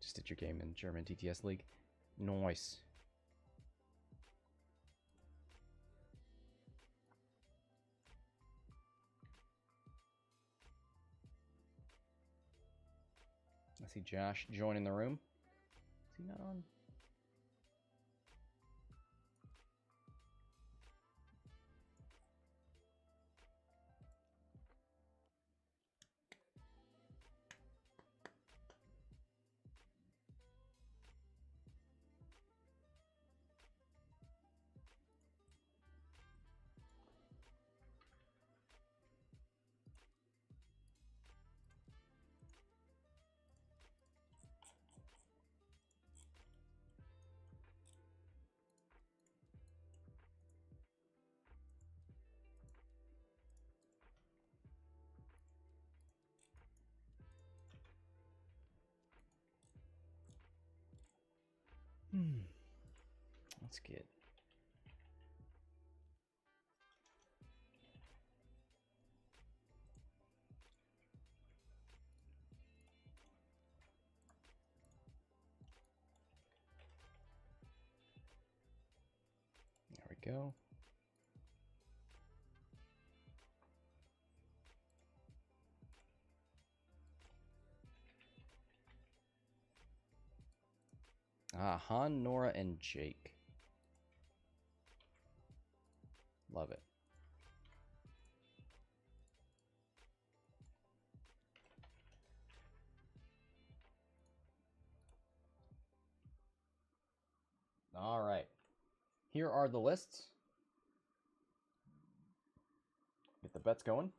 Just did your game in German TTS League. Nice. I see Josh joining the room. Is he not on? Hmm. Let's get There we go. Ah, Han, Nora, and Jake. Love it. All right. Here are the lists. Get the bets going.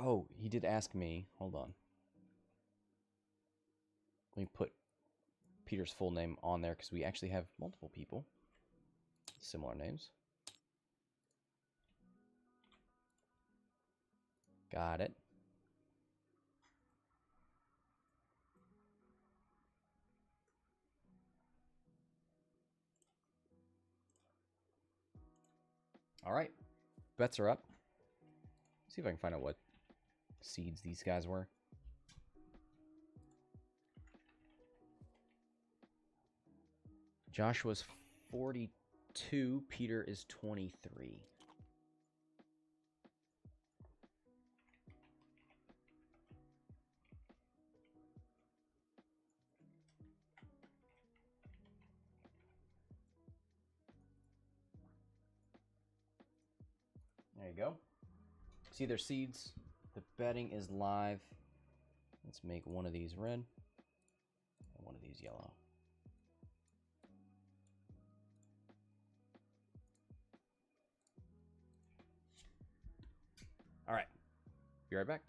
Oh, he did ask me. Hold on. Let me put Peter's full name on there because we actually have multiple people. Similar names. Got it. All right. Bets are up. See if I can find out what seeds these guys were. Joshua's 42, Peter is 23. There you go. See their seeds. Betting is live. Let's make one of these red and one of these yellow. All right. Be right back.